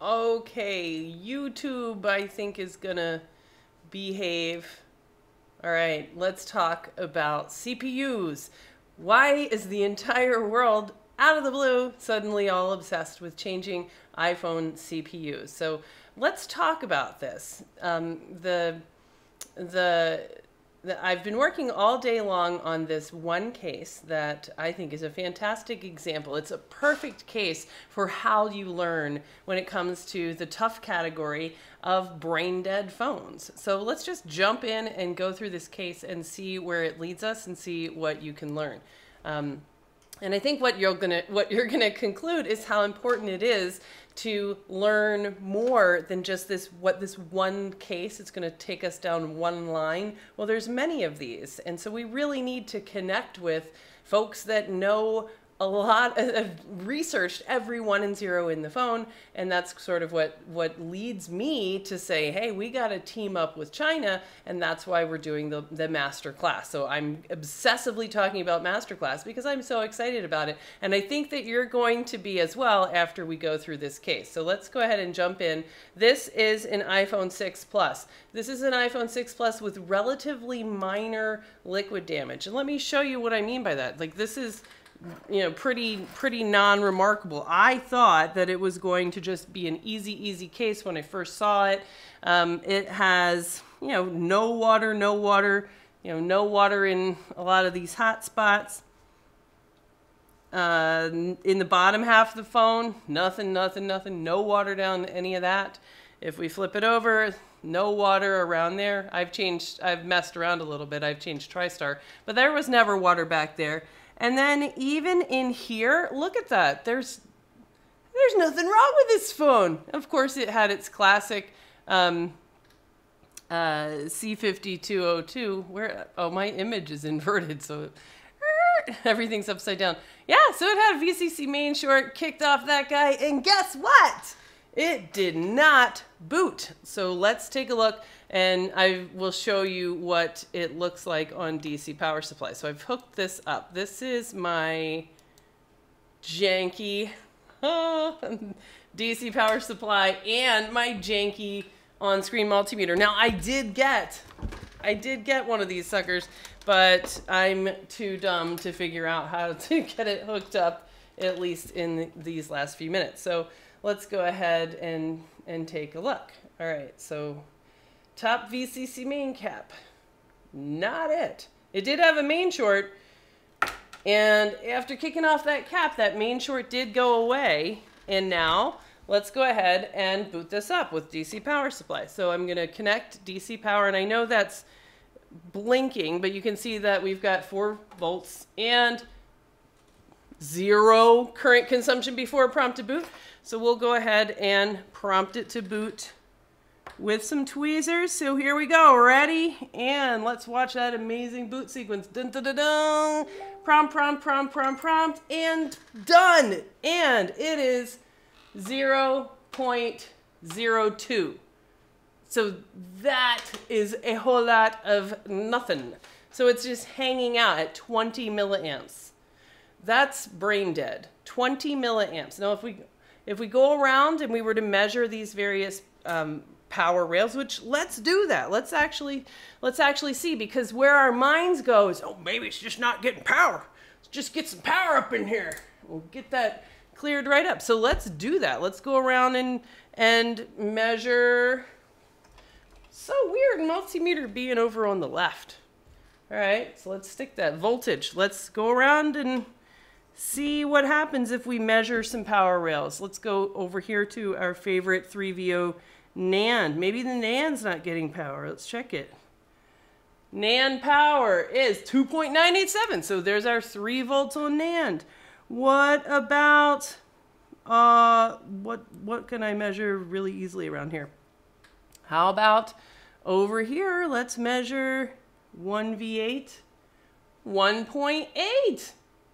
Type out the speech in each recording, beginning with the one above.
Okay, YouTube, I think, is gonna behave. All right, let's talk about CPUs. Why is the entire world out of the blue suddenly all obsessed with changing iPhone CPUs? So let's talk about this. Um, the the I've been working all day long on this one case that I think is a fantastic example. It's a perfect case for how you learn when it comes to the tough category of brain dead phones. So let's just jump in and go through this case and see where it leads us and see what you can learn. Um, and I think what you're gonna what you're gonna conclude is how important it is to learn more than just this what this one case it's going to take us down one line. Well there's many of these and so we really need to connect with folks that know a lot of researched every one and zero in the phone and that's sort of what what leads me to say hey we got to team up with china and that's why we're doing the, the master class. So i'm obsessively talking about master class because i'm so excited about it and i think that you're going to be as well after we go through this case. So let's go ahead and jump in. This is an iphone 6 plus. This is an iphone 6 plus with relatively minor liquid damage and let me show you what i mean by that. Like this is you know, pretty pretty non-remarkable. I thought that it was going to just be an easy, easy case when I first saw it. Um, it has, you know, no water, no water, you know, no water in a lot of these hot spots. Uh, in the bottom half of the phone, nothing, nothing, nothing, no water down any of that. If we flip it over, no water around there. I've changed, I've messed around a little bit. I've changed TriStar, but there was never water back there. And then even in here, look at that. There's there's nothing wrong with this phone. Of course, it had its classic um, uh, C5202. Where oh, my image is inverted, so everything's upside down. Yeah, so it had VCC main short, kicked off that guy, and guess what? It did not boot. So let's take a look and I will show you what it looks like on DC power supply. So I've hooked this up. This is my janky DC power supply and my janky on-screen multimeter. Now I did get, I did get one of these suckers, but I'm too dumb to figure out how to get it hooked up at least in these last few minutes. So let's go ahead and, and take a look. All right, so top VCC main cap. Not it. It did have a main short, and after kicking off that cap, that main short did go away. And now, let's go ahead and boot this up with DC power supply. So I'm going to connect DC power, and I know that's blinking, but you can see that we've got 4 volts and zero current consumption before prompt to boot. So we'll go ahead and prompt it to boot with some tweezers. So here we go, ready? And let's watch that amazing boot sequence. Dun, dun, dun, dun. Prompt, prompt, prompt, prompt, prompt, and done. And it is 0 0.02. So that is a whole lot of nothing. So it's just hanging out at 20 milliamps. That's brain dead. 20 milliamps. Now if we if we go around and we were to measure these various um, power rails which let's do that. Let's actually let's actually see because where our minds go is oh maybe it's just not getting power. Let's just get some power up in here. We'll get that cleared right up. So let's do that. Let's go around and and measure. So weird multimeter being over on the left. All right so let's stick that voltage. Let's go around and see what happens if we measure some power rails. Let's go over here to our favorite 3V0 NAND. Maybe the NAND's not getting power. Let's check it. NAND power is 2.987. So there's our 3 volts on NAND. What about, uh, what, what can I measure really easily around here? How about over here, let's measure 1V8, 1.8.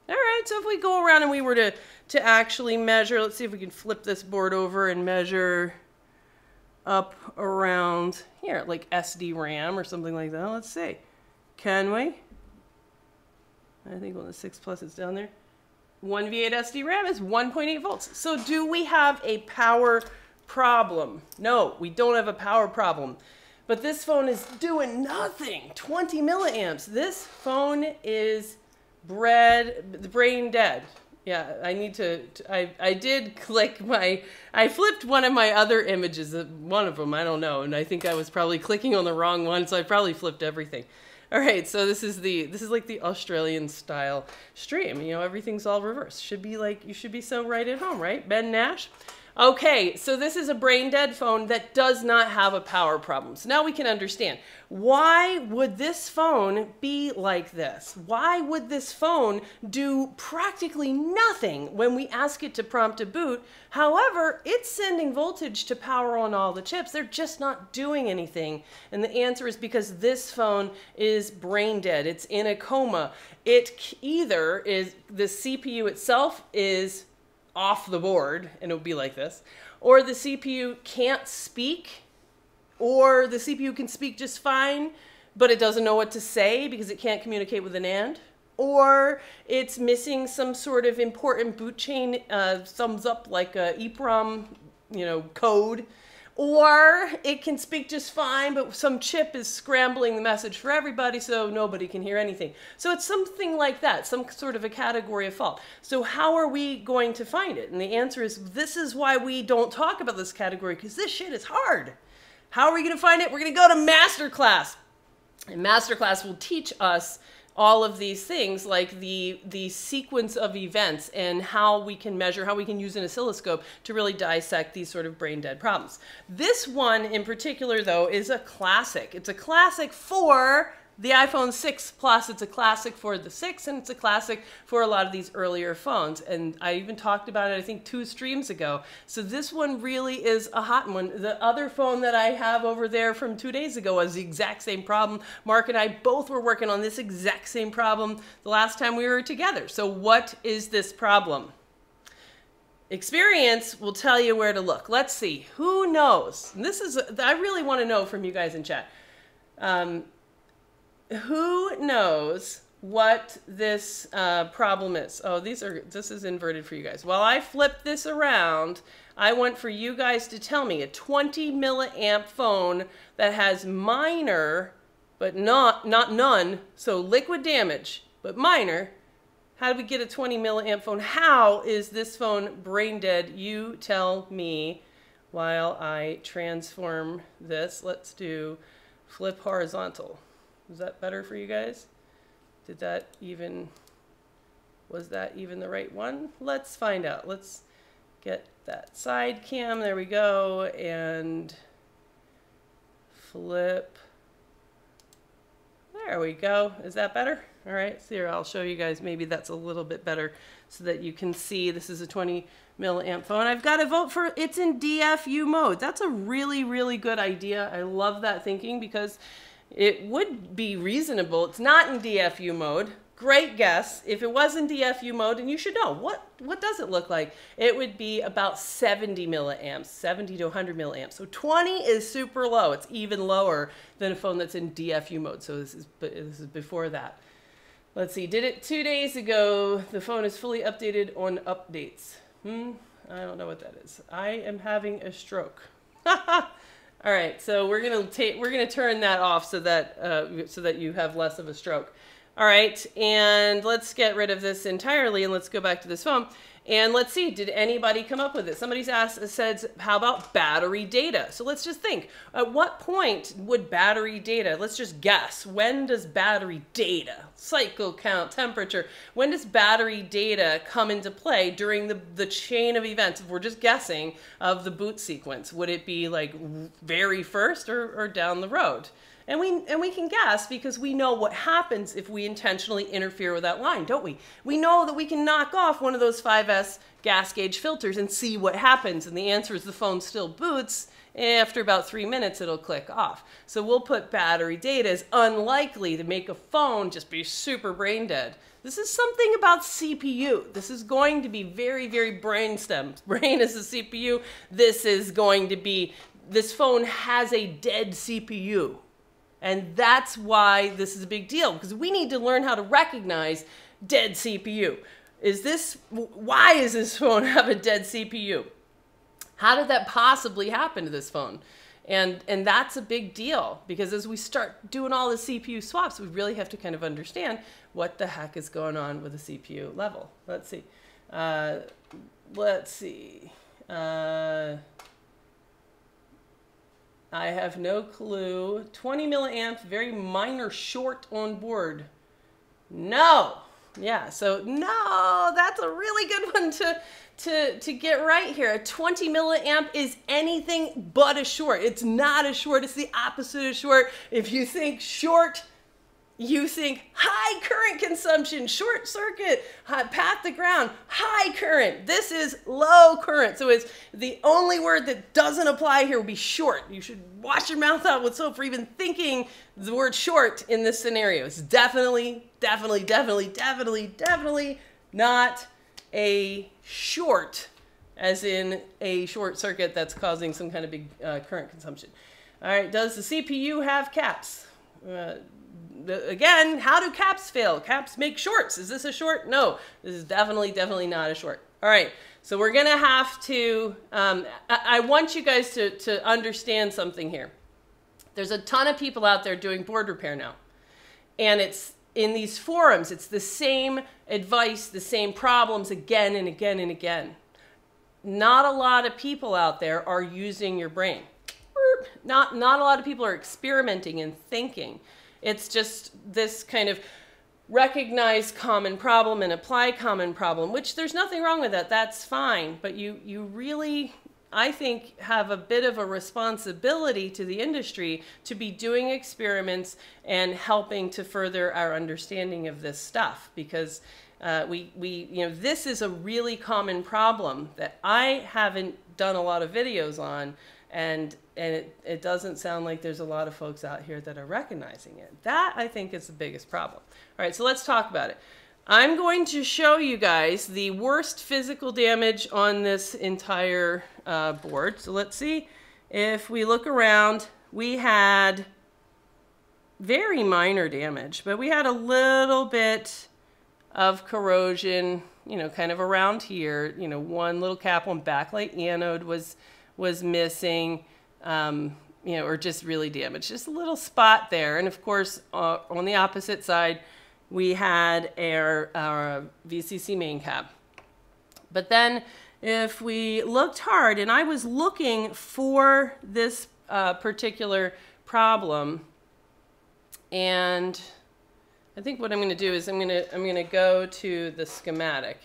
All right, so if we go around and we were to, to actually measure, let's see if we can flip this board over and measure up around here, like SD RAM or something like that. Let's see. Can we? I think on the 6 Plus it's down there. 1 V8 SD RAM is 1.8 volts. So do we have a power problem. No, we don't have a power problem. But this phone is doing nothing. 20 milliamps. This phone is bred, brain dead. Yeah, I need to, to, I, I did click my, I flipped one of my other images, uh, one of them, I don't know, and I think I was probably clicking on the wrong one, so I probably flipped everything. All right, so this is the, this is like the Australian style stream. You know, everything's all reversed. Should be like, you should be so right at home, right? Ben Nash? Okay, so this is a brain dead phone that does not have a power problem. So now we can understand why would this phone be like this? Why would this phone do practically nothing when we ask it to prompt a boot? However, it's sending voltage to power on all the chips. They're just not doing anything. And the answer is because this phone is brain dead. It's in a coma. It either is the CPU itself is off the board, and it would be like this, or the CPU can't speak, or the CPU can speak just fine, but it doesn't know what to say because it can't communicate with an AND, or it's missing some sort of important boot chain uh, thumbs up like a EEPROM, you know, code or it can speak just fine, but some chip is scrambling the message for everybody so nobody can hear anything. So it's something like that, some sort of a category of fault. So how are we going to find it? And the answer is this is why we don't talk about this category because this shit is hard. How are we going to find it? We're going to go to masterclass. And masterclass will teach us all of these things like the the sequence of events and how we can measure how we can use an oscilloscope to really dissect these sort of brain dead problems. This one in particular though is a classic. It's a classic for the iPhone 6 Plus, it's a classic for the 6, and it's a classic for a lot of these earlier phones. And I even talked about it, I think, two streams ago. So this one really is a hot one. The other phone that I have over there from two days ago was the exact same problem. Mark and I both were working on this exact same problem the last time we were together. So what is this problem? Experience will tell you where to look. Let's see. Who knows? And this is, I really want to know from you guys in chat. Um, who knows what this uh, problem is? Oh, these are this is inverted for you guys. While I flip this around, I want for you guys to tell me a 20 milliamp phone that has minor, but not not none, so liquid damage, but minor. How do we get a 20 milliamp phone? How is this phone brain dead? You tell me while I transform this. Let's do flip horizontal. Was that better for you guys? Did that even, was that even the right one? Let's find out. Let's get that side cam. There we go. And flip. There we go. Is that better? All right, so here I'll show you guys. Maybe that's a little bit better so that you can see this is a 20 milliamp phone. I've got to vote for it's in DFU mode. That's a really, really good idea. I love that thinking because it would be reasonable. It's not in DFU mode. Great guess. If it was in DFU mode, and you should know, what, what does it look like? It would be about 70 milliamps, 70 to 100 milliamps. So 20 is super low. It's even lower than a phone that's in DFU mode. So this is, this is before that. Let's see, did it two days ago. The phone is fully updated on updates. Hmm, I don't know what that is. I am having a stroke. All right, so we're gonna take we're gonna turn that off so that uh, so that you have less of a stroke. All right, and let's get rid of this entirely and let's go back to this phone. And let's see, did anybody come up with it? Somebody's asked, said, how about battery data? So let's just think, at what point would battery data, let's just guess, when does battery data, cycle count, temperature, when does battery data come into play during the, the chain of events, if we're just guessing, of the boot sequence? Would it be like very first or, or down the road? And we, and we can guess because we know what happens if we intentionally interfere with that line, don't we? We know that we can knock off one of those 5S gas gauge filters and see what happens. And the answer is the phone still boots. After about three minutes, it'll click off. So we'll put battery data as unlikely to make a phone just be super brain dead. This is something about CPU. This is going to be very, very brainstem. Brain is a CPU. This is going to be, this phone has a dead CPU. And that's why this is a big deal because we need to learn how to recognize dead CPU. Is this, why is this phone have a dead CPU? How did that possibly happen to this phone? And, and that's a big deal because as we start doing all the CPU swaps, we really have to kind of understand what the heck is going on with the CPU level. Let's see. Uh, let's see. Uh, I have no clue. 20 milliamp, very minor short on board. No. Yeah, so no, that's a really good one to to to get right here. A 20 milliamp is anything but a short. It's not a short, it's the opposite of short. If you think short, you think high current consumption, short circuit, path to ground, high current. This is low current. So it's the only word that doesn't apply here would be short. You should wash your mouth out with soap for even thinking the word short in this scenario. It's definitely, definitely, definitely, definitely, definitely not a short, as in a short circuit that's causing some kind of big uh, current consumption. All right, does the CPU have caps? Uh, again, how do caps fail? Caps make shorts. Is this a short? No, this is definitely, definitely not a short. All right, so we're gonna have to, um, I, I want you guys to, to understand something here. There's a ton of people out there doing board repair now. And it's in these forums, it's the same advice, the same problems again and again and again. Not a lot of people out there are using your brain. Not, not a lot of people are experimenting and thinking. It's just this kind of recognize common problem and apply common problem, which there's nothing wrong with that. That's fine. But you, you really, I think, have a bit of a responsibility to the industry to be doing experiments and helping to further our understanding of this stuff because uh, we, we, you know, this is a really common problem that I haven't done a lot of videos on and and it, it doesn't sound like there's a lot of folks out here that are recognizing it. That, I think, is the biggest problem. All right, so let's talk about it. I'm going to show you guys the worst physical damage on this entire uh, board. So let's see if we look around. We had very minor damage, but we had a little bit of corrosion, you know, kind of around here. You know, one little cap on backlight anode was was missing um, you know, or just really damaged. Just a little spot there. And of course, uh, on the opposite side, we had our, our VCC main cap. But then if we looked hard, and I was looking for this uh, particular problem, and I think what I'm going to do is I'm going to I'm going to go to the schematic.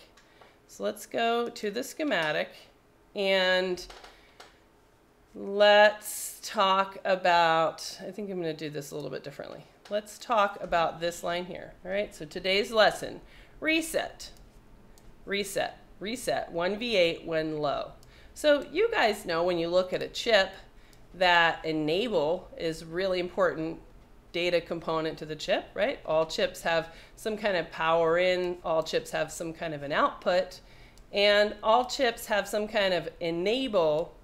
So let's go to the schematic and let's talk about, I think I'm going to do this a little bit differently. Let's talk about this line here. All right, so today's lesson, reset, reset, reset, 1V8 when low. So you guys know when you look at a chip that enable is really important data component to the chip, right? All chips have some kind of power in, all chips have some kind of an output, and all chips have some kind of enable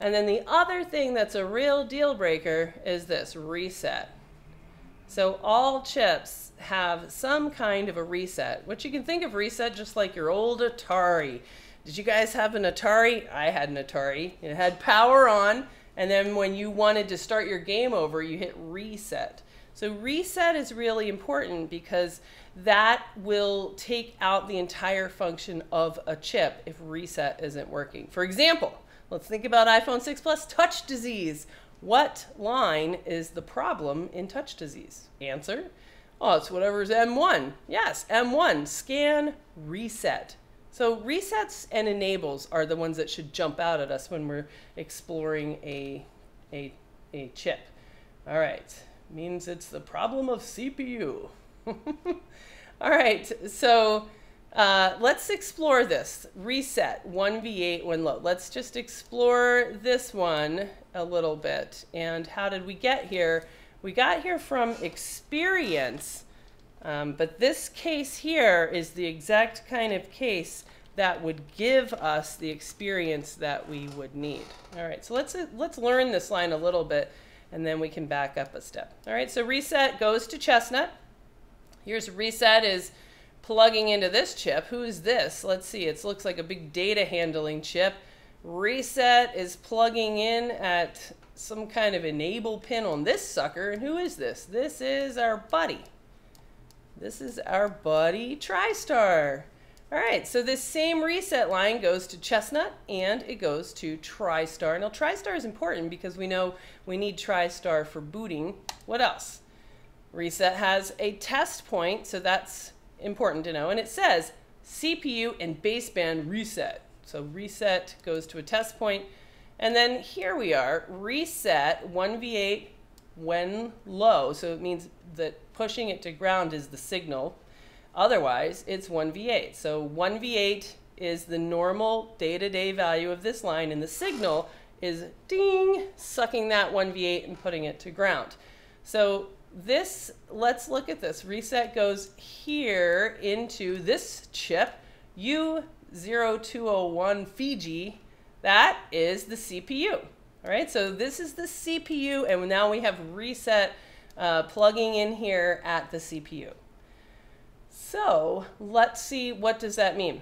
and then the other thing that's a real deal breaker is this reset. So all chips have some kind of a reset, which you can think of reset just like your old Atari. Did you guys have an Atari? I had an Atari. It had power on, and then when you wanted to start your game over, you hit reset. So reset is really important because that will take out the entire function of a chip if reset isn't working. For example, Let's think about iPhone 6 Plus touch disease. What line is the problem in touch disease? Answer, oh, it's whatever's M1. Yes, M1, scan, reset. So resets and enables are the ones that should jump out at us when we're exploring a, a, a chip. All right, means it's the problem of CPU. All right, so uh, let's explore this. Reset, 1v8 when low. Let's just explore this one a little bit. And how did we get here? We got here from experience, um, but this case here is the exact kind of case that would give us the experience that we would need. All right, so let's, uh, let's learn this line a little bit and then we can back up a step. All right, so reset goes to chestnut. Here's reset is plugging into this chip. Who is this? Let's see. It looks like a big data handling chip. Reset is plugging in at some kind of enable pin on this sucker. And who is this? This is our buddy. This is our buddy TriStar. All right, so this same reset line goes to Chestnut and it goes to TriStar. Now TriStar is important because we know we need TriStar for booting. What else? Reset has a test point, so that's important to know. And it says CPU and baseband reset. So reset goes to a test point. And then here we are, reset 1V8 when low. So it means that pushing it to ground is the signal. Otherwise, it's 1V8. So 1V8 is the normal day-to-day -day value of this line, and the signal is ding, sucking that 1V8 and putting it to ground. So this, let's look at this. Reset goes here into this chip, U0201 Fiji. That is the CPU. All right, so this is the CPU, and now we have reset uh, plugging in here at the CPU. So let's see, what does that mean?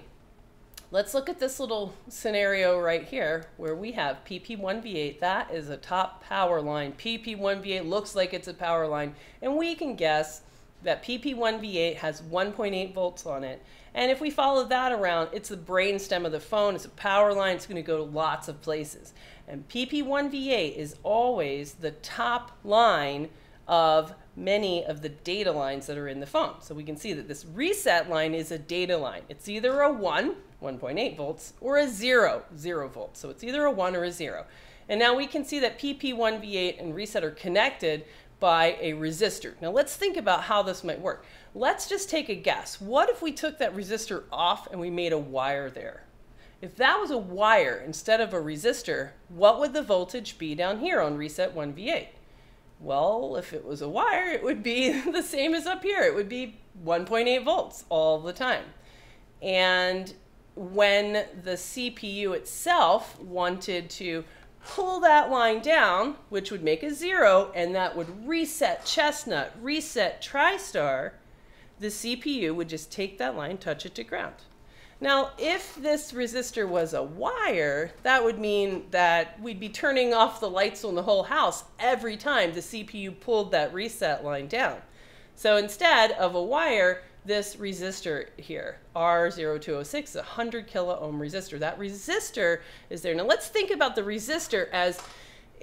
Let's look at this little scenario right here where we have PP1V8. That is a top power line. PP1V8 looks like it's a power line. And we can guess that PP1V8 has 1.8 volts on it. And if we follow that around, it's the brain stem of the phone. It's a power line. It's going to go to lots of places. And PP1V8 is always the top line of many of the data lines that are in the phone. So we can see that this reset line is a data line. It's either a 1, 1.8 volts, or a 0, 0 volts. So it's either a 1 or a 0. And now we can see that PP1V8 and reset are connected by a resistor. Now let's think about how this might work. Let's just take a guess. What if we took that resistor off and we made a wire there? If that was a wire instead of a resistor, what would the voltage be down here on reset 1V8? Well, if it was a wire, it would be the same as up here. It would be 1.8 volts all the time. And when the CPU itself wanted to pull that line down, which would make a zero, and that would reset Chestnut, reset TriStar, the CPU would just take that line, touch it to ground. Now, if this resistor was a wire, that would mean that we'd be turning off the lights on the whole house every time the CPU pulled that reset line down. So instead of a wire, this resistor here, R0206, a 100 kilo ohm resistor. That resistor is there. Now let's think about the resistor as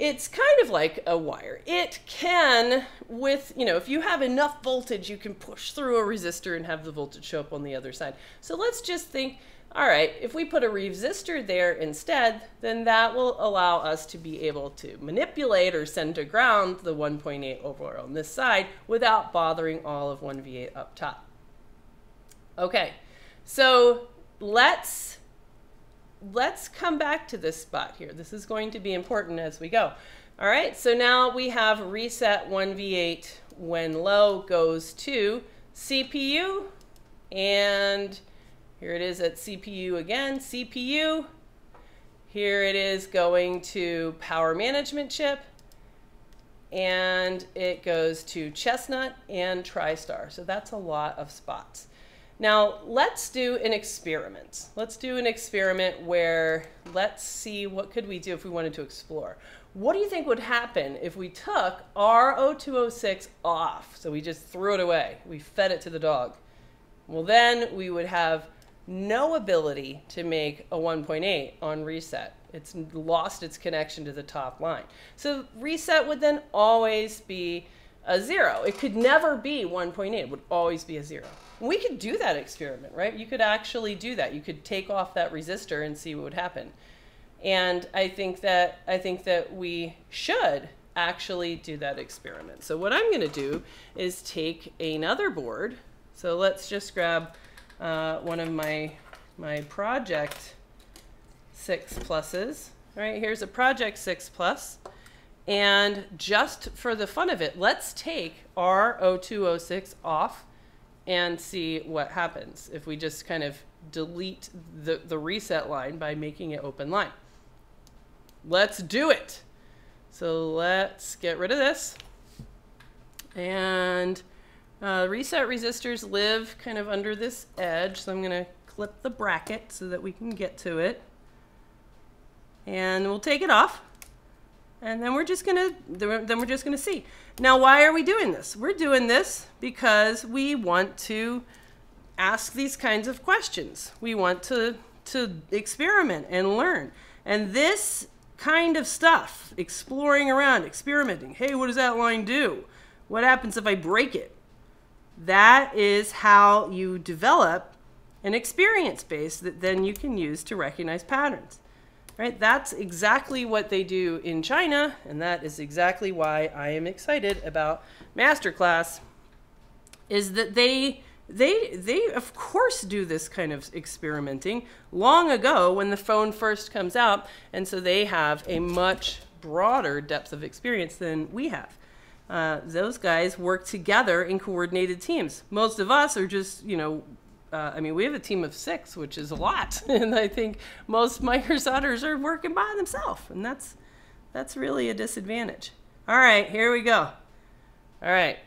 it's kind of like a wire. It can, with, you know, if you have enough voltage, you can push through a resistor and have the voltage show up on the other side. So let's just think, all right, if we put a resistor there instead, then that will allow us to be able to manipulate or send to ground the 1.8 over on this side without bothering all of 1V8 up top. Okay, so let's let's come back to this spot here. This is going to be important as we go. All right, so now we have reset 1v8 when low goes to CPU. And here it is at CPU again, CPU. Here it is going to power management chip. And it goes to Chestnut and TriStar. So that's a lot of spots. Now, let's do an experiment. Let's do an experiment where let's see what could we do if we wanted to explore. What do you think would happen if we took R0206 off? So we just threw it away. We fed it to the dog. Well, then we would have no ability to make a 1.8 on reset. It's lost its connection to the top line. So reset would then always be a zero. It could never be 1.8. It would always be a zero. We could do that experiment, right? You could actually do that. You could take off that resistor and see what would happen. And I think that I think that we should actually do that experiment. So what I'm going to do is take another board. So let's just grab uh, one of my my project six pluses. All right, here's a project six plus. And just for the fun of it, let's take R0206 off and see what happens if we just kind of delete the, the reset line by making it open line. Let's do it. So let's get rid of this. And uh, reset resistors live kind of under this edge. So I'm going to clip the bracket so that we can get to it. and we'll take it off. And then we're just gonna then we're just gonna see. Now, why are we doing this? We're doing this because we want to ask these kinds of questions. We want to to experiment and learn. And this kind of stuff, exploring around, experimenting. Hey, what does that line do? What happens if I break it? That is how you develop an experience base that then you can use to recognize patterns. Right? That's exactly what they do in China, and that is exactly why I am excited about Masterclass is that they they they of course do this kind of experimenting long ago when the phone first comes out, and so they have a much broader depth of experience than we have. Uh, those guys work together in coordinated teams. Most of us are just, you know, uh, I mean, we have a team of six, which is a lot, and I think most microsolderers are working by themselves, and that's that's really a disadvantage. All right, here we go. All right,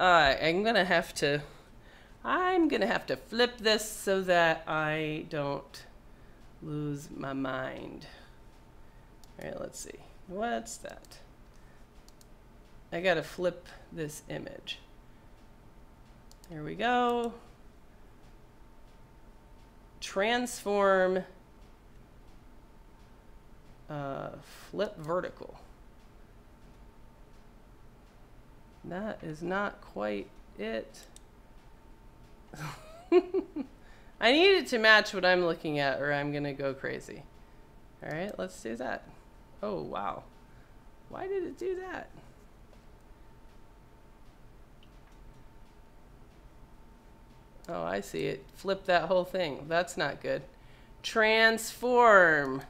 uh, I'm gonna have to, I'm gonna have to flip this so that I don't lose my mind. All right, let's see. What's that? I gotta flip this image. There we go transform uh, flip vertical. That is not quite it. I need it to match what I'm looking at or I'm going to go crazy. All right, let's do that. Oh, wow. Why did it do that? Oh, I see it. Flip that whole thing. That's not good. Transform.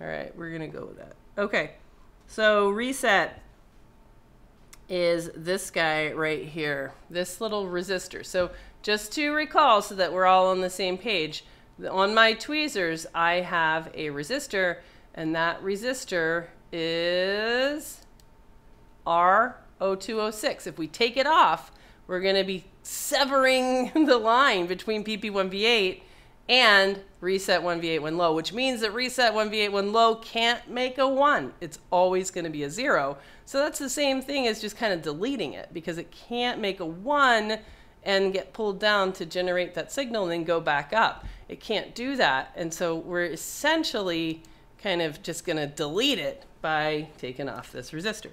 All right, we're going to go with that. Okay, so reset is this guy right here, this little resistor. So just to recall so that we're all on the same page, on my tweezers, I have a resistor, and that resistor is R0206. If we take it off, we're going to be severing the line between PP1V8 and reset 1V8 when low, which means that reset 1V8 when low can't make a 1. It's always going to be a 0. So that's the same thing as just kind of deleting it because it can't make a 1 and get pulled down to generate that signal and then go back up. It can't do that. And so we're essentially kind of just going to delete it by taking off this resistor.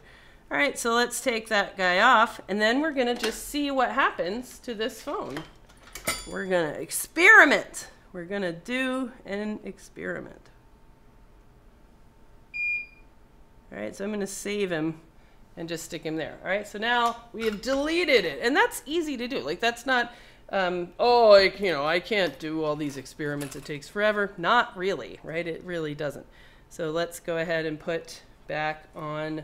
All right, so let's take that guy off, and then we're going to just see what happens to this phone. We're going to experiment. We're going to do an experiment. All right, so I'm going to save him and just stick him there. All right, so now we have deleted it, and that's easy to do. Like, that's not, um, oh, I, you know, I can't do all these experiments. It takes forever. Not really, right? It really doesn't. So let's go ahead and put back on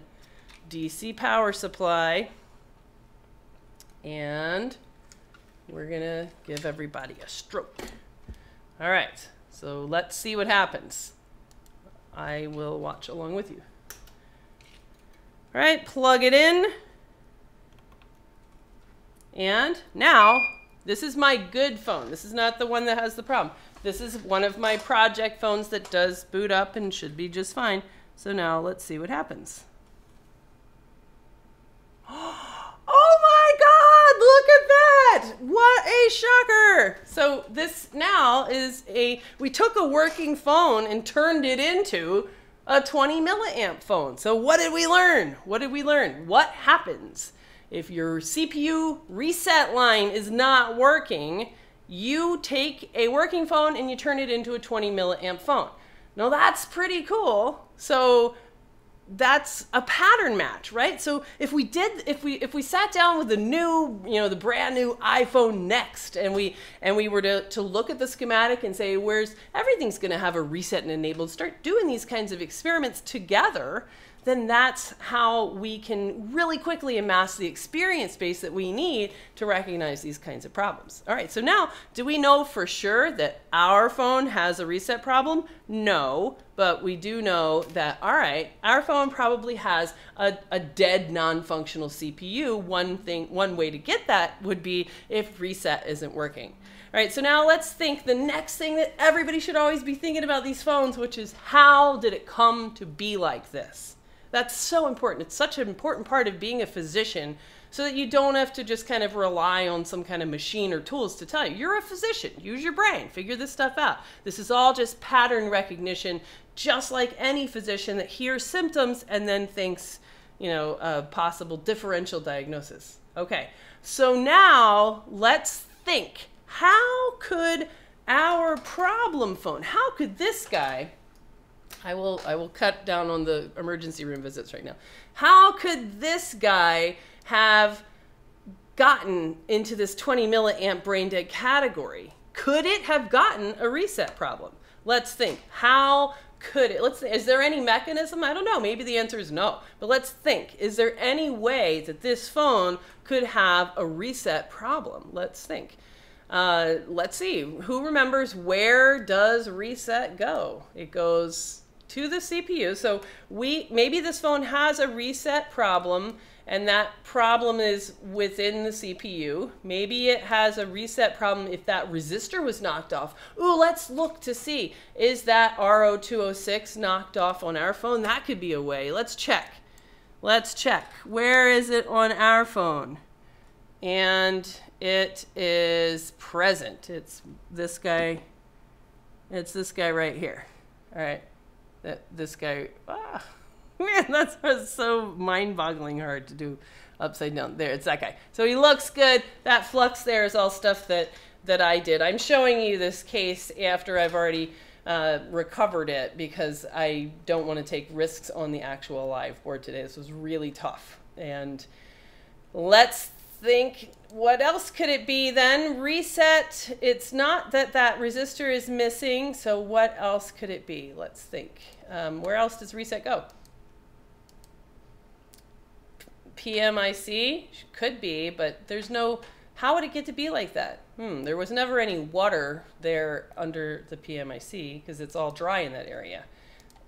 DC power supply. And we're going to give everybody a stroke. All right, so let's see what happens. I will watch along with you. All right, plug it in. And now, this is my good phone. This is not the one that has the problem. This is one of my project phones that does boot up and should be just fine. So now let's see what happens. Oh my God, look at that. What a shocker. So this now is a, we took a working phone and turned it into a 20 milliamp phone. So what did we learn? What did we learn? What happens if your CPU reset line is not working? You take a working phone and you turn it into a 20 milliamp phone. Now that's pretty cool. So that's a pattern match, right? So if we did, if we if we sat down with the new, you know, the brand new iPhone Next, and we and we were to to look at the schematic and say, where's everything's going to have a reset and enabled, start doing these kinds of experiments together, then that's how we can really quickly amass the experience base that we need to recognize these kinds of problems. All right, so now, do we know for sure that our phone has a reset problem? No, but we do know that, all right, our phone probably has a, a dead non-functional CPU. One thing, one way to get that would be if reset isn't working. All right, so now let's think the next thing that everybody should always be thinking about these phones, which is how did it come to be like this? That's so important. It's such an important part of being a physician so that you don't have to just kind of rely on some kind of machine or tools to tell you. You're a physician. Use your brain. Figure this stuff out. This is all just pattern recognition, just like any physician that hears symptoms and then thinks, you know, a possible differential diagnosis. Okay, so now let's think. How could our problem phone, how could this guy, I will, I will cut down on the emergency room visits right now. How could this guy have gotten into this 20 milliamp brain dead category? Could it have gotten a reset problem? Let's think. How could it? Let's. Is there any mechanism? I don't know. Maybe the answer is no. But let's think. Is there any way that this phone could have a reset problem? Let's think. Uh, let's see. Who remembers where does reset go? It goes to the CPU. So we maybe this phone has a reset problem and that problem is within the CPU. Maybe it has a reset problem if that resistor was knocked off. Ooh, let's look to see. Is that R0206 knocked off on our phone? That could be a way. Let's check. Let's check. Where is it on our phone? And it is present. It's this guy. It's this guy right here. All right. That this guy. Ah. Man, that's so mind-boggling hard to do upside down. There, it's that guy. So he looks good. That flux there is all stuff that that I did. I'm showing you this case after I've already uh, recovered it because I don't want to take risks on the actual live board today. This was really tough. And let's think, what else could it be then? Reset. It's not that that resistor is missing. So what else could it be? Let's think. Um, where else does reset go? PMIC? Could be, but there's no. How would it get to be like that? Hmm, there was never any water there under the PMIC because it's all dry in that area.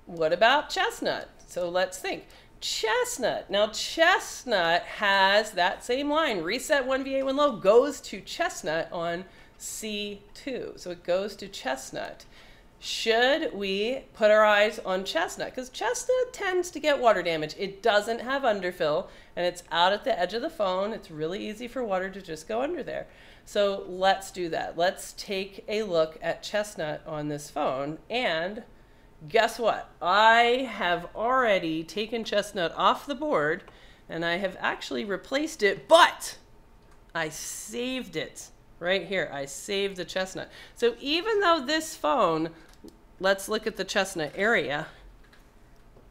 What about chestnut? So let's think. Chestnut. Now, chestnut has that same line. Reset 1V8 when low goes to chestnut on C2. So it goes to chestnut should we put our eyes on chestnut? Because chestnut tends to get water damage. It doesn't have underfill and it's out at the edge of the phone. It's really easy for water to just go under there. So let's do that. Let's take a look at chestnut on this phone. And guess what? I have already taken chestnut off the board and I have actually replaced it, but I saved it right here. I saved the chestnut. So even though this phone let's look at the chestnut area.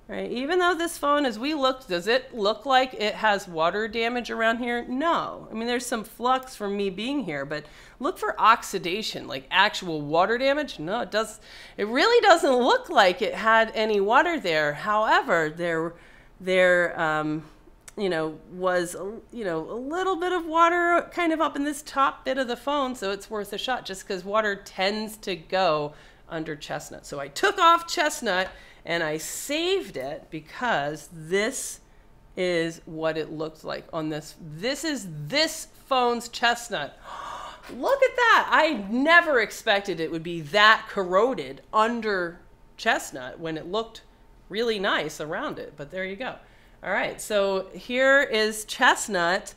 Right, even though this phone, as we looked, does it look like it has water damage around here? No. I mean, there's some flux from me being here, but look for oxidation, like actual water damage. No, it does. It really doesn't look like it had any water there. However, there, there, um, you know, was you know a little bit of water kind of up in this top bit of the phone, so it's worth a shot. Just because water tends to go under chestnut. So I took off chestnut and I saved it because this is what it looked like on this. This is this phone's chestnut. Look at that. I never expected it would be that corroded under chestnut when it looked really nice around it. But there you go. All right, so here is chestnut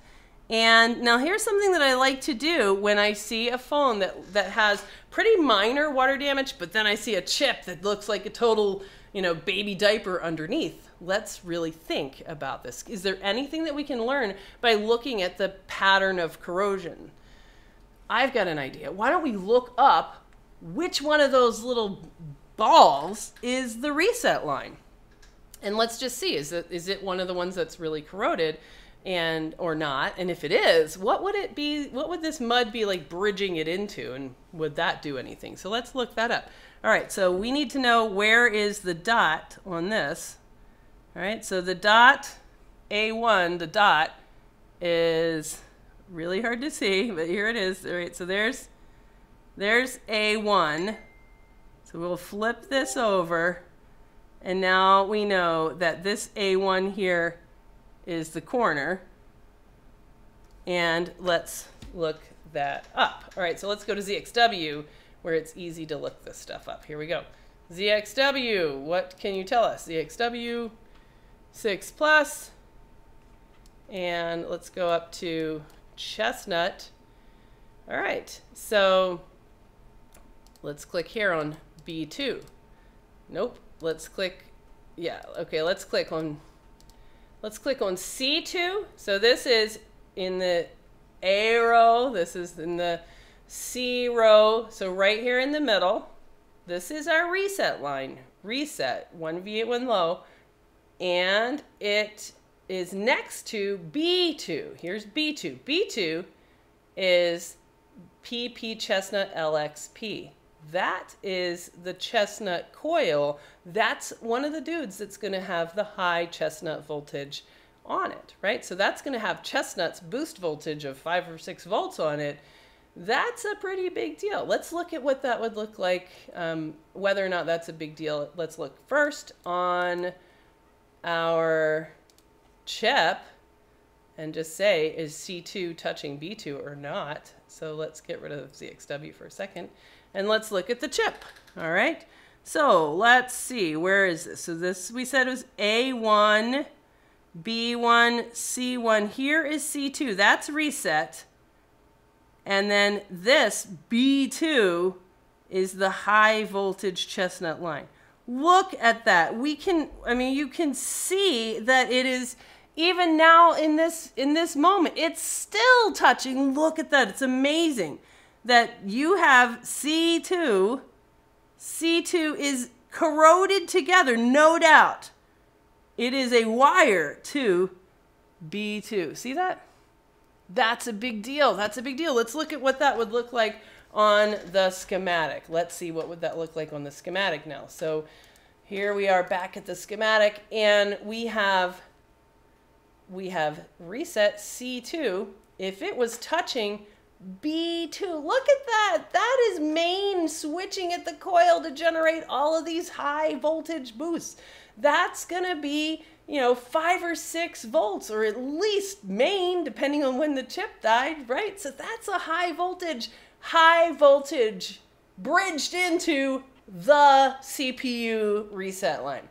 and now here's something that I like to do when I see a phone that, that has pretty minor water damage, but then I see a chip that looks like a total, you know, baby diaper underneath. Let's really think about this. Is there anything that we can learn by looking at the pattern of corrosion? I've got an idea. Why don't we look up which one of those little balls is the reset line? And let's just see, is it, is it one of the ones that's really corroded? and or not and if it is what would it be what would this mud be like bridging it into and would that do anything so let's look that up all right so we need to know where is the dot on this all right so the dot a1 the dot is really hard to see but here it is all right so there's there's a1 so we'll flip this over and now we know that this a1 here is the corner. And let's look that up. All right, so let's go to ZXW where it's easy to look this stuff up. Here we go. ZXW, what can you tell us? ZXW 6 plus, and let's go up to Chestnut. All right, so let's click here on B2. Nope, let's click, yeah, okay, let's click on, let's click on C2. So this is in the A row, this is in the C row, so right here in the middle. This is our reset line, reset, 1V, 1 low, and it is next to B2. Here's B2. B2 is PP Chestnut LXP. That is the chestnut coil. That's one of the dudes that's going to have the high chestnut voltage on it, right? So that's going to have chestnut's boost voltage of 5 or 6 volts on it. That's a pretty big deal. Let's look at what that would look like, um, whether or not that's a big deal. Let's look first on our chip and just say, is C2 touching B2 or not? So let's get rid of ZXW for a second. And let's look at the chip, all right? So let's see, where is this? So this, we said was A1, B1, C1. Here is C2, that's reset. And then this B2 is the high voltage chestnut line. Look at that. We can, I mean, you can see that it is, even now in this, in this moment, it's still touching. Look at that. It's amazing that you have C2. C2 is corroded together, no doubt. It is a wire to B2. See that? That's a big deal. That's a big deal. Let's look at what that would look like on the schematic. Let's see what would that look like on the schematic now. So here we are back at the schematic and we have we have reset C2. If it was touching B2, look at that. That is main switching at the coil to generate all of these high voltage boosts. That's going to be, you know, five or six volts or at least main, depending on when the chip died, right? So that's a high voltage high voltage bridged into the CPU reset line,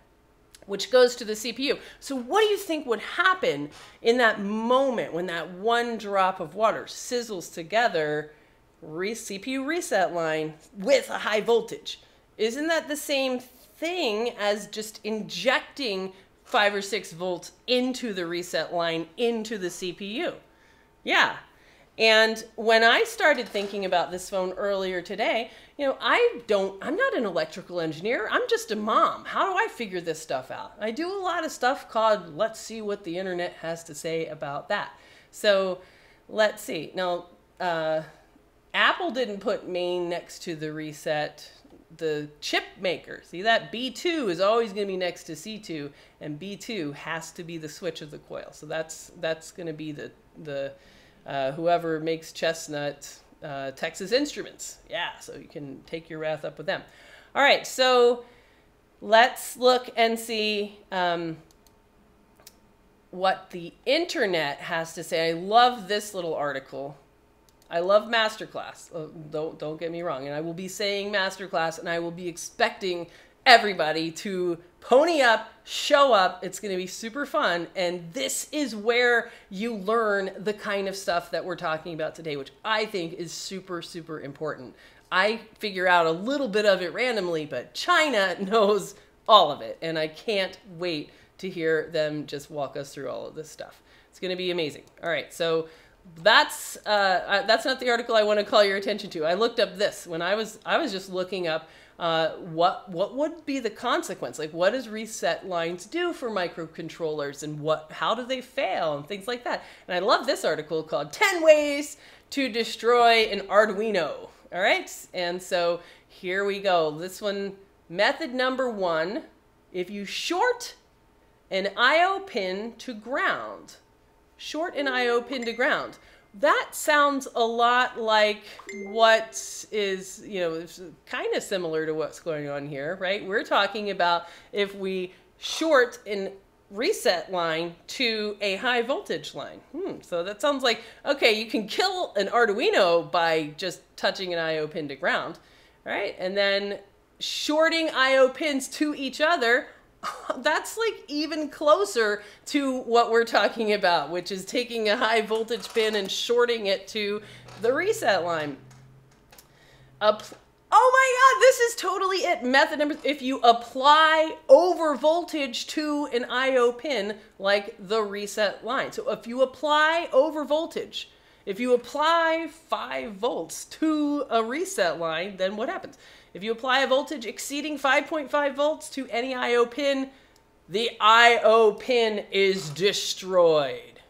which goes to the CPU. So, what do you think would happen in that moment when that one drop of water sizzles together re- CPU reset line with a high voltage? Isn't that the same thing as just injecting five or six volts into the reset line into the CPU? Yeah, and when I started thinking about this phone earlier today, you know, I don't, I'm not an electrical engineer. I'm just a mom. How do I figure this stuff out? I do a lot of stuff called let's see what the internet has to say about that. So let's see. Now, uh, Apple didn't put main next to the reset. The chip maker, see that B2 is always going to be next to C2, and B2 has to be the switch of the coil. So that's that's going to be the the uh, whoever makes chestnut, uh, Texas Instruments. Yeah, so you can take your wrath up with them. All right, so let's look and see um, what the internet has to say. I love this little article. I love masterclass. Uh, don't don't get me wrong, and I will be saying masterclass, and I will be expecting everybody to pony up, show up. It's going to be super fun. And this is where you learn the kind of stuff that we're talking about today, which I think is super, super important. I figure out a little bit of it randomly, but China knows all of it. And I can't wait to hear them just walk us through all of this stuff. It's going to be amazing. All right. So that's uh, that's not the article I want to call your attention to. I looked up this when I was I was just looking up uh, what what would be the consequence? Like, what does reset lines do for microcontrollers, and what how do they fail, and things like that. And I love this article called "10 Ways to Destroy an Arduino." All right, and so here we go. This one, method number one: if you short an I/O pin to ground, short an I/O pin to ground that sounds a lot like what is, you know, kind of similar to what's going on here, right? We're talking about if we short an reset line to a high voltage line. Hmm, so that sounds like, okay, you can kill an Arduino by just touching an IO pin to ground, right? And then shorting IO pins to each other, that's like even closer to what we're talking about, which is taking a high voltage pin and shorting it to the reset line. Up Oh my God, this is totally it. Method number, if you apply over voltage to an IO pin, like the reset line. So if you apply over voltage, if you apply five volts to a reset line, then what happens? If you apply a voltage exceeding 5.5 volts to any IO pin, the IO pin is destroyed.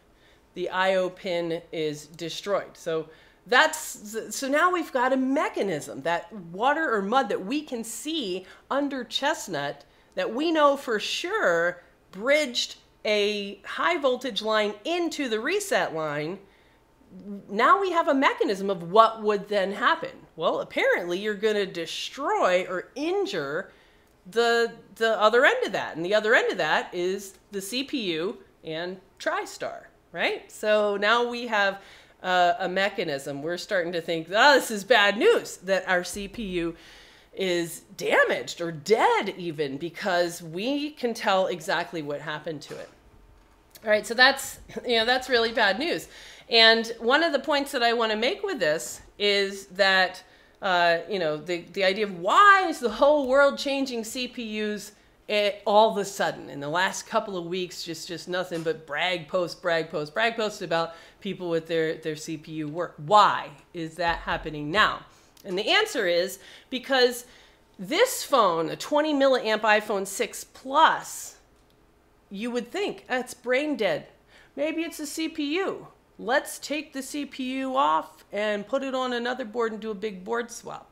The IO pin is destroyed. So that's so now we've got a mechanism that water or mud that we can see under chestnut that we know for sure bridged a high voltage line into the reset line now we have a mechanism of what would then happen well apparently you're going to destroy or injure the the other end of that and the other end of that is the cpu and tristar right so now we have uh, a mechanism, we're starting to think, oh, this is bad news that our CPU is damaged or dead, even because we can tell exactly what happened to it. All right, so that's you know that's really bad news. And one of the points that I want to make with this is that uh, you know the the idea of why is the whole world changing CPUs it, all of a sudden? In the last couple of weeks just just nothing but brag post brag post brag posts about people with their their cpu work. Why is that happening now? And the answer is because this phone a 20 milliamp iphone 6 plus you would think that's brain dead. Maybe it's a cpu let's take the cpu off and put it on another board and do a big board swap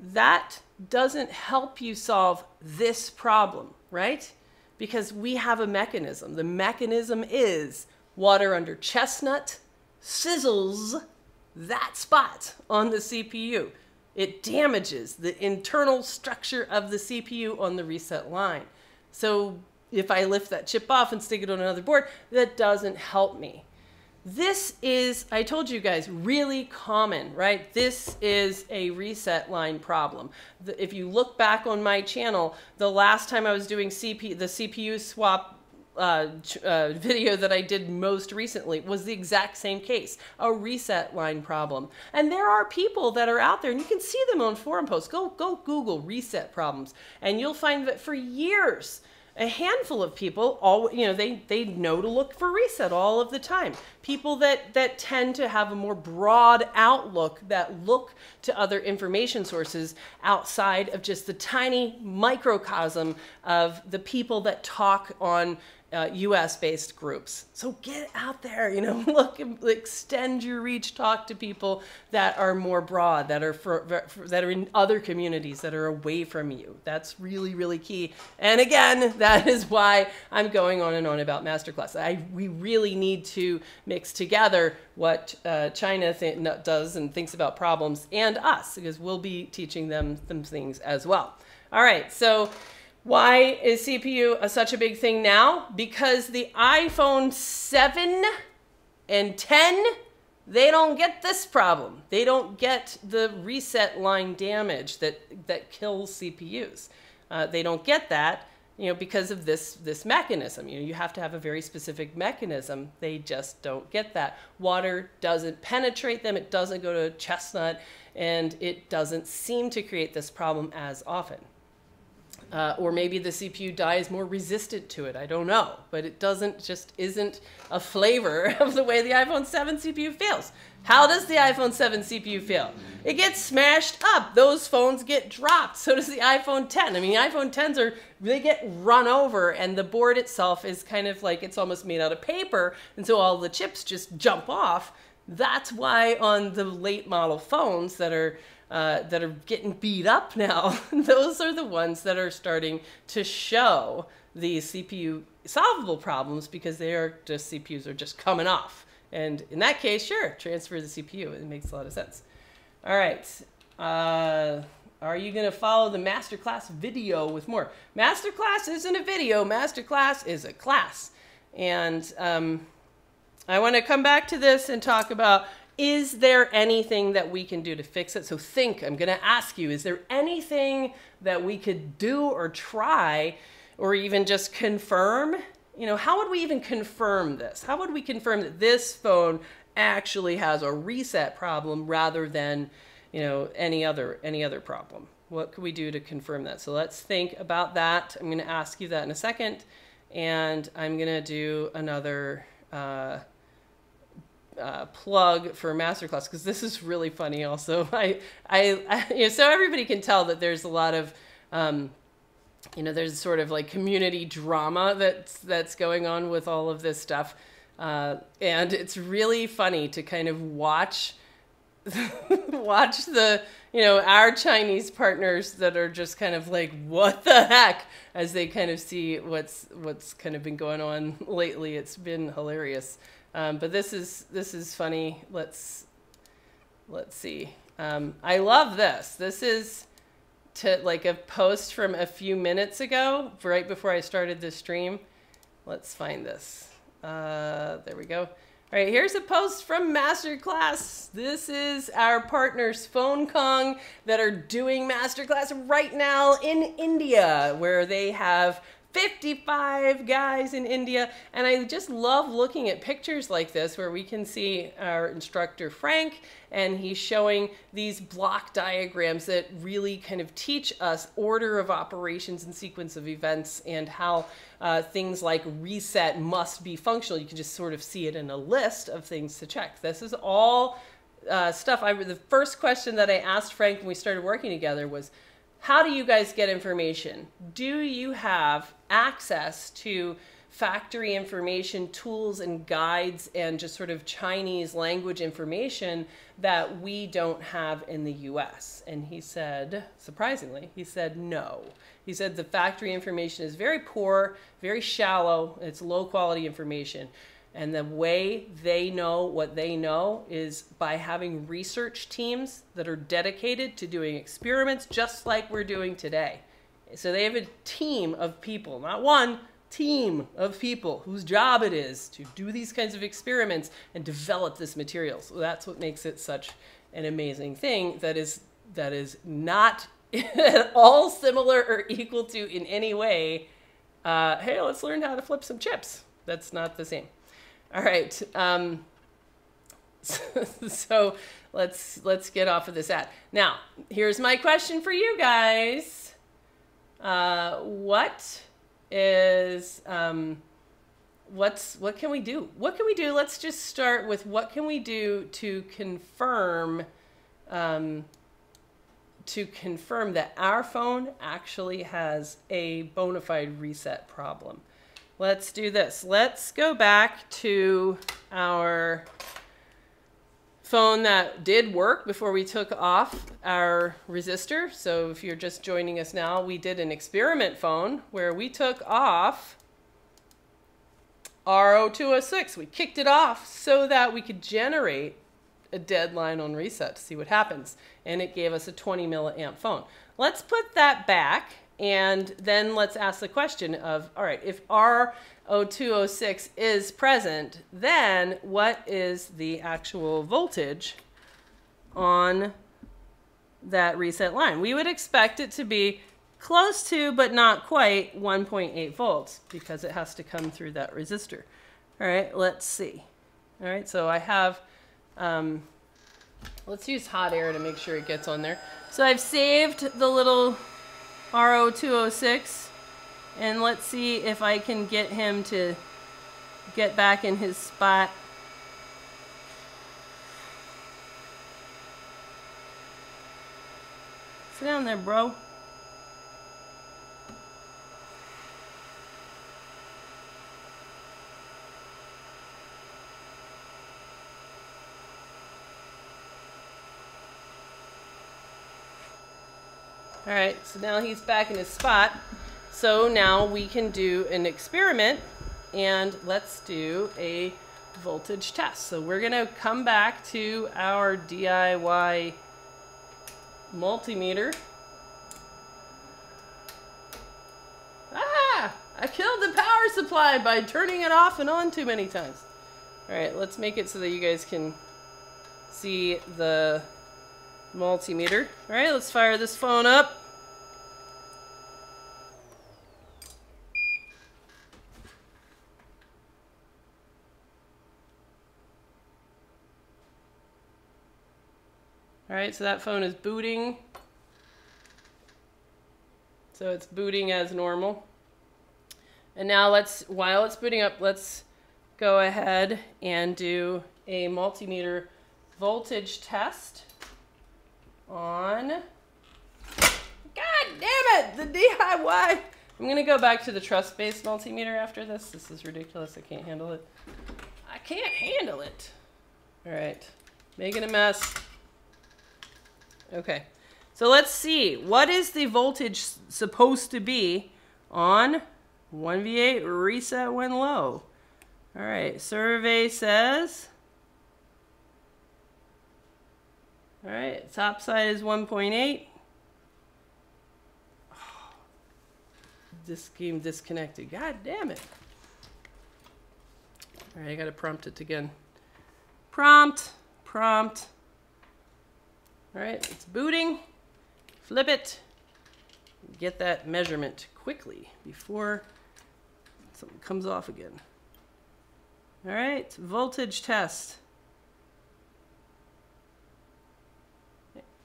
that doesn't help you solve this problem, right? Because we have a mechanism. The mechanism is water under chestnut sizzles that spot on the CPU. It damages the internal structure of the CPU on the reset line. So if I lift that chip off and stick it on another board, that doesn't help me. This is, I told you guys, really common, right? This is a reset line problem. The, if you look back on my channel, the last time I was doing CP, the CPU swap uh, uh, video that I did most recently was the exact same case, a reset line problem. And there are people that are out there, and you can see them on forum posts. Go, go Google reset problems, and you'll find that for years, a handful of people all you know they they know to look for reset all of the time. People that that tend to have a more broad outlook that look to other information sources outside of just the tiny microcosm of the people that talk on uh, US based groups. So get out there, you know, look, extend your reach, talk to people that are more broad, that are for, for, that are in other communities that are away from you. That's really, really key. And again, that is why I'm going on and on about masterclass. I, we really need to mix together what uh, China does and thinks about problems and us, because we'll be teaching them some things as well. All right, so why is CPU a, such a big thing now? Because the iPhone 7 and 10, they don't get this problem. They don't get the reset line damage that, that kills CPUs. Uh, they don't get that you know, because of this this mechanism. You know, you have to have a very specific mechanism. They just don't get that. Water doesn't penetrate them. It doesn't go to chestnut, and it doesn't seem to create this problem as often. Uh, or maybe the CPU die is more resistant to it. I don't know. But it doesn't, just isn't a flavor of the way the iPhone 7 CPU fails. How does the iPhone 7 CPU fail? It gets smashed up. Those phones get dropped. So does the iPhone 10. I mean, iPhone 10s are, they get run over, and the board itself is kind of like it's almost made out of paper. And so all the chips just jump off. That's why on the late model phones that are uh, that are getting beat up now, those are the ones that are starting to show these CPU solvable problems because they are just CPUs are just coming off. And in that case, sure, transfer the CPU. It makes a lot of sense. All right. Uh, Are you going to follow the masterclass video with more? Masterclass isn't a video, masterclass is a class. And um, I want to come back to this and talk about is there anything that we can do to fix it? So think, I'm going to ask you, is there anything that we could do or try or even just confirm? You know, how would we even confirm this? How would we confirm that this phone actually has a reset problem rather than, you know, any other any other problem? What could we do to confirm that? So let's think about that. I'm going to ask you that in a second, and I'm going to do another uh, uh, plug for masterclass because this is really funny. Also, I, I, I, you know, so everybody can tell that there's a lot of, um, you know, there's sort of like community drama that's that's going on with all of this stuff, uh, and it's really funny to kind of watch, watch the you know our Chinese partners that are just kind of like what the heck as they kind of see what's what's kind of been going on lately. It's been hilarious. Um, but this is this is funny. Let's let's see. Um, I love this. This is to like a post from a few minutes ago, right before I started this stream. Let's find this. Uh, there we go. All right, here's a post from Masterclass. This is our partners, Phone Kong, that are doing Masterclass right now in India, where they have 55 guys in India. And I just love looking at pictures like this where we can see our instructor Frank and he's showing these block diagrams that really kind of teach us order of operations and sequence of events and how uh, things like reset must be functional. You can just sort of see it in a list of things to check. This is all uh, stuff. I, the first question that I asked Frank when we started working together was, how do you guys get information? Do you have access to factory information, tools and guides, and just sort of Chinese language information that we don't have in the US? And he said, surprisingly, he said no. He said the factory information is very poor, very shallow, it's low quality information. And the way they know what they know is by having research teams that are dedicated to doing experiments just like we're doing today. So they have a team of people, not one, team of people whose job it is to do these kinds of experiments and develop this material. So that's what makes it such an amazing thing that is that is not at all similar or equal to in any way. Uh, hey, let's learn how to flip some chips. That's not the same. All right. Um, so, let's let's get off of this ad. Now, here's my question for you guys. Uh, what is um, what's what can we do? What can we do? Let's just start with what can we do to confirm um, to confirm that our phone actually has a bona fide reset problem. Let's do this. Let's go back to our phone that did work before we took off our resistor. So if you're just joining us now, we did an experiment phone where we took off R0206. We kicked it off so that we could generate a deadline on reset to see what happens. And it gave us a 20 milliamp phone. Let's put that back and then let's ask the question of, all right, if R0206 is present, then what is the actual voltage on that reset line? We would expect it to be close to, but not quite, 1.8 volts because it has to come through that resistor. All right, let's see. All right, so I have, um, let's use hot air to make sure it gets on there. So I've saved the little R0206 and let's see if I can get him to get back in his spot. Sit down there, bro. All right, so now he's back in his spot. So now we can do an experiment and let's do a voltage test. So we're gonna come back to our DIY multimeter. Ah, I killed the power supply by turning it off and on too many times. All right, let's make it so that you guys can see the multimeter. All right, let's fire this phone up. Right, so that phone is booting. So it's booting as normal. And now let's, while it's booting up, let's go ahead and do a multimeter voltage test on, God damn it, the DIY. I'm gonna go back to the trust-based multimeter after this. This is ridiculous, I can't handle it. I can't handle it. All right, making a mess. Okay, so let's see. What is the voltage supposed to be on 1V8 reset when low? All right, survey says. All right, top side is 1.8. this game disconnected. God damn it. All right, I got to prompt it again. Prompt, prompt. All right, it's booting. Flip it. Get that measurement quickly before something comes off again. All right, voltage test.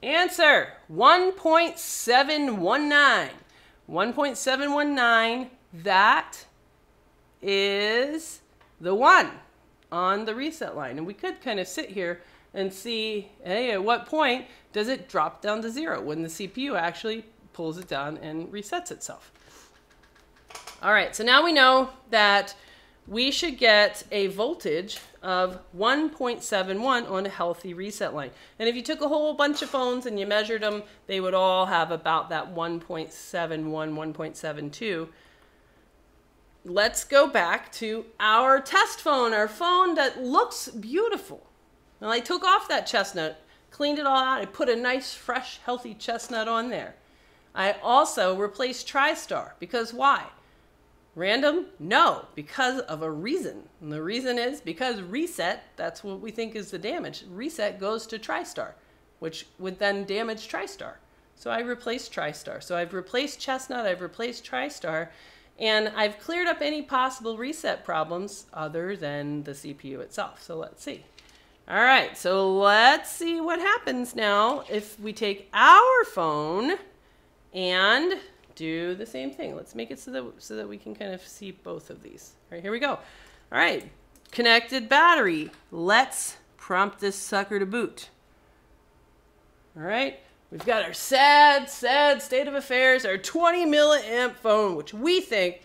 Answer 1.719. 1.719, that is the one on the reset line. And we could kind of sit here and see, hey, at what point does it drop down to zero when the CPU actually pulls it down and resets itself. All right, so now we know that we should get a voltage of 1.71 on a healthy reset line. And if you took a whole bunch of phones and you measured them, they would all have about that 1.71, 1.72. Let's go back to our test phone, our phone that looks beautiful. And I took off that chestnut, cleaned it all out, I put a nice, fresh, healthy chestnut on there. I also replaced TriStar because why? Random? No, because of a reason. And the reason is because reset, that's what we think is the damage. Reset goes to TriStar, which would then damage TriStar. So I replaced TriStar. So I've replaced Chestnut, I've replaced TriStar, and I've cleared up any possible reset problems other than the CPU itself. So let's see. All right, so let's see what happens now if we take our phone and do the same thing. Let's make it so that, so that we can kind of see both of these. All right, here we go. All right, connected battery. Let's prompt this sucker to boot. All right, we've got our sad, sad state of affairs, our 20 milliamp phone, which we think,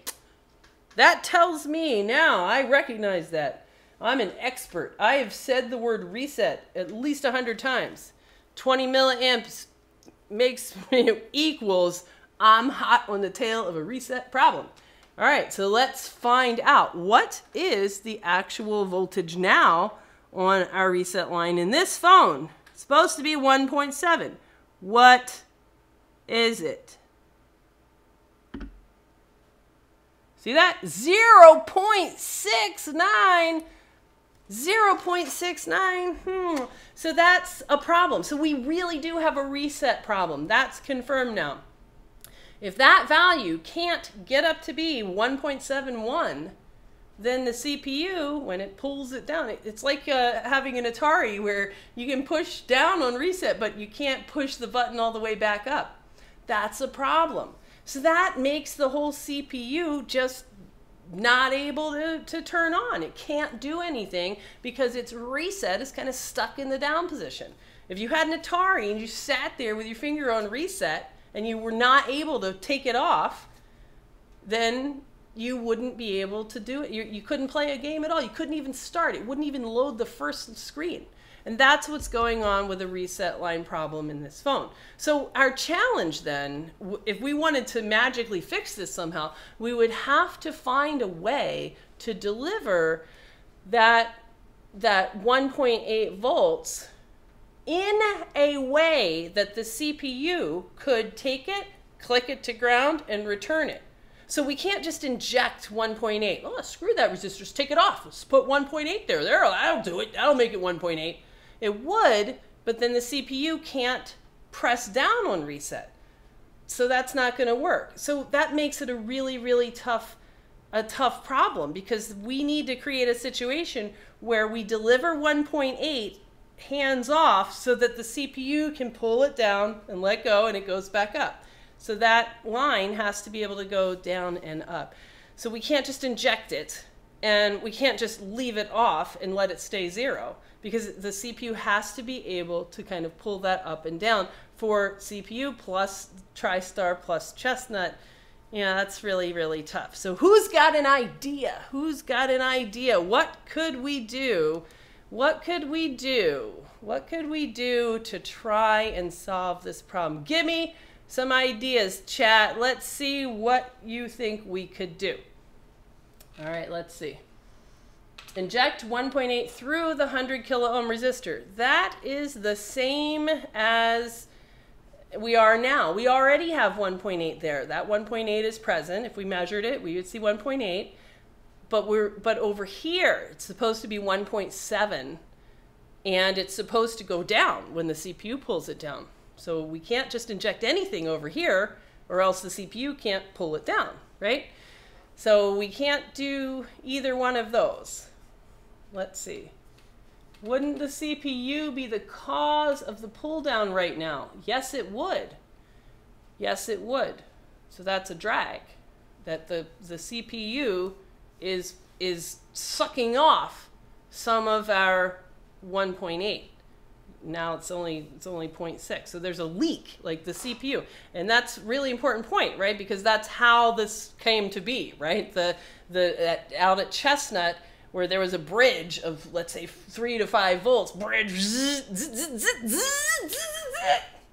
that tells me now, I recognize that. I'm an expert. I have said the word reset at least 100 times. 20 milliamps makes equals I'm hot on the tail of a reset problem. All right, so let's find out what is the actual voltage now on our reset line in this phone. It's supposed to be 1.7. What is it? See that? 0.69. 0.69. Hmm. So that's a problem. So we really do have a reset problem. That's confirmed now. If that value can't get up to be 1.71, then the CPU, when it pulls it down, it, it's like uh, having an Atari where you can push down on reset, but you can't push the button all the way back up. That's a problem. So that makes the whole CPU just not able to, to turn on. It can't do anything because its reset is kind of stuck in the down position. If you had an Atari and you sat there with your finger on reset, and you were not able to take it off, then you wouldn't be able to do it. You, you couldn't play a game at all. You couldn't even start. It wouldn't even load the first screen. And that's what's going on with a reset line problem in this phone. So our challenge then, if we wanted to magically fix this somehow, we would have to find a way to deliver that, that 1.8 volts in a way that the CPU could take it, click it to ground, and return it. So we can't just inject 1.8. Oh, screw that resistor. Just take it off. Let's put 1.8 there. There, that'll do it. That'll make it 1.8. It would, but then the CPU can't press down on reset. So that's not going to work. So that makes it a really, really tough, a tough problem because we need to create a situation where we deliver 1.8 hands off so that the CPU can pull it down and let go and it goes back up. So that line has to be able to go down and up. So we can't just inject it and we can't just leave it off and let it stay zero because the CPU has to be able to kind of pull that up and down for CPU plus TriStar plus Chestnut. Yeah, that's really, really tough. So who's got an idea? Who's got an idea? What could we do? What could we do? What could we do to try and solve this problem? Give me some ideas, chat. Let's see what you think we could do. All right, let's see. Inject 1.8 through the 100 kilo ohm resistor. That is the same as we are now. We already have 1.8 there. That 1.8 is present. If we measured it, we would see 1.8. But we're but over here, it's supposed to be 1.7 and it's supposed to go down when the CPU pulls it down. So we can't just inject anything over here or else the CPU can't pull it down, right? So we can't do either one of those. Let's see. Wouldn't the CPU be the cause of the pull down right now? Yes, it would. Yes, it would. So that's a drag that the, the CPU is, is sucking off some of our 1.8 now it's only it's only 0.6 so there's a leak like the cpu and that's really important point right because that's how this came to be right the the at, out at chestnut where there was a bridge of let's say three to five volts. Bridge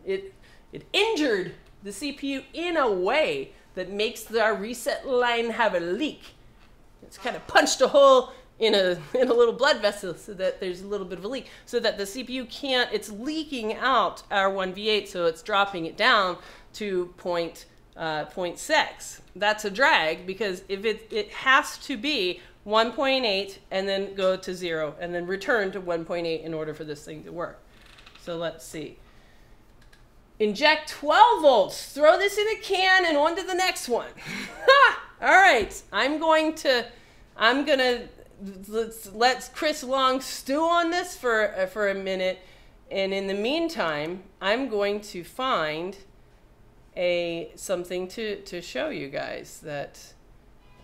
it it injured the cpu in a way that makes our reset line have a leak. It's kind of punched a hole in a in a little blood vessel so that there's a little bit of a leak. So that the CPU can't it's leaking out our 1v8 so it's dropping it down to point uh, 0.6 that's a drag because if it it has to be 1.8 and then go to 0 and then return to 1.8 in order for this thing to work. So let's see. Inject 12 volts. Throw this in a can and on to the next one. All right. I'm going to I'm gonna let's let Chris Long stew on this for uh, for a minute, and in the meantime, I'm going to find a something to to show you guys that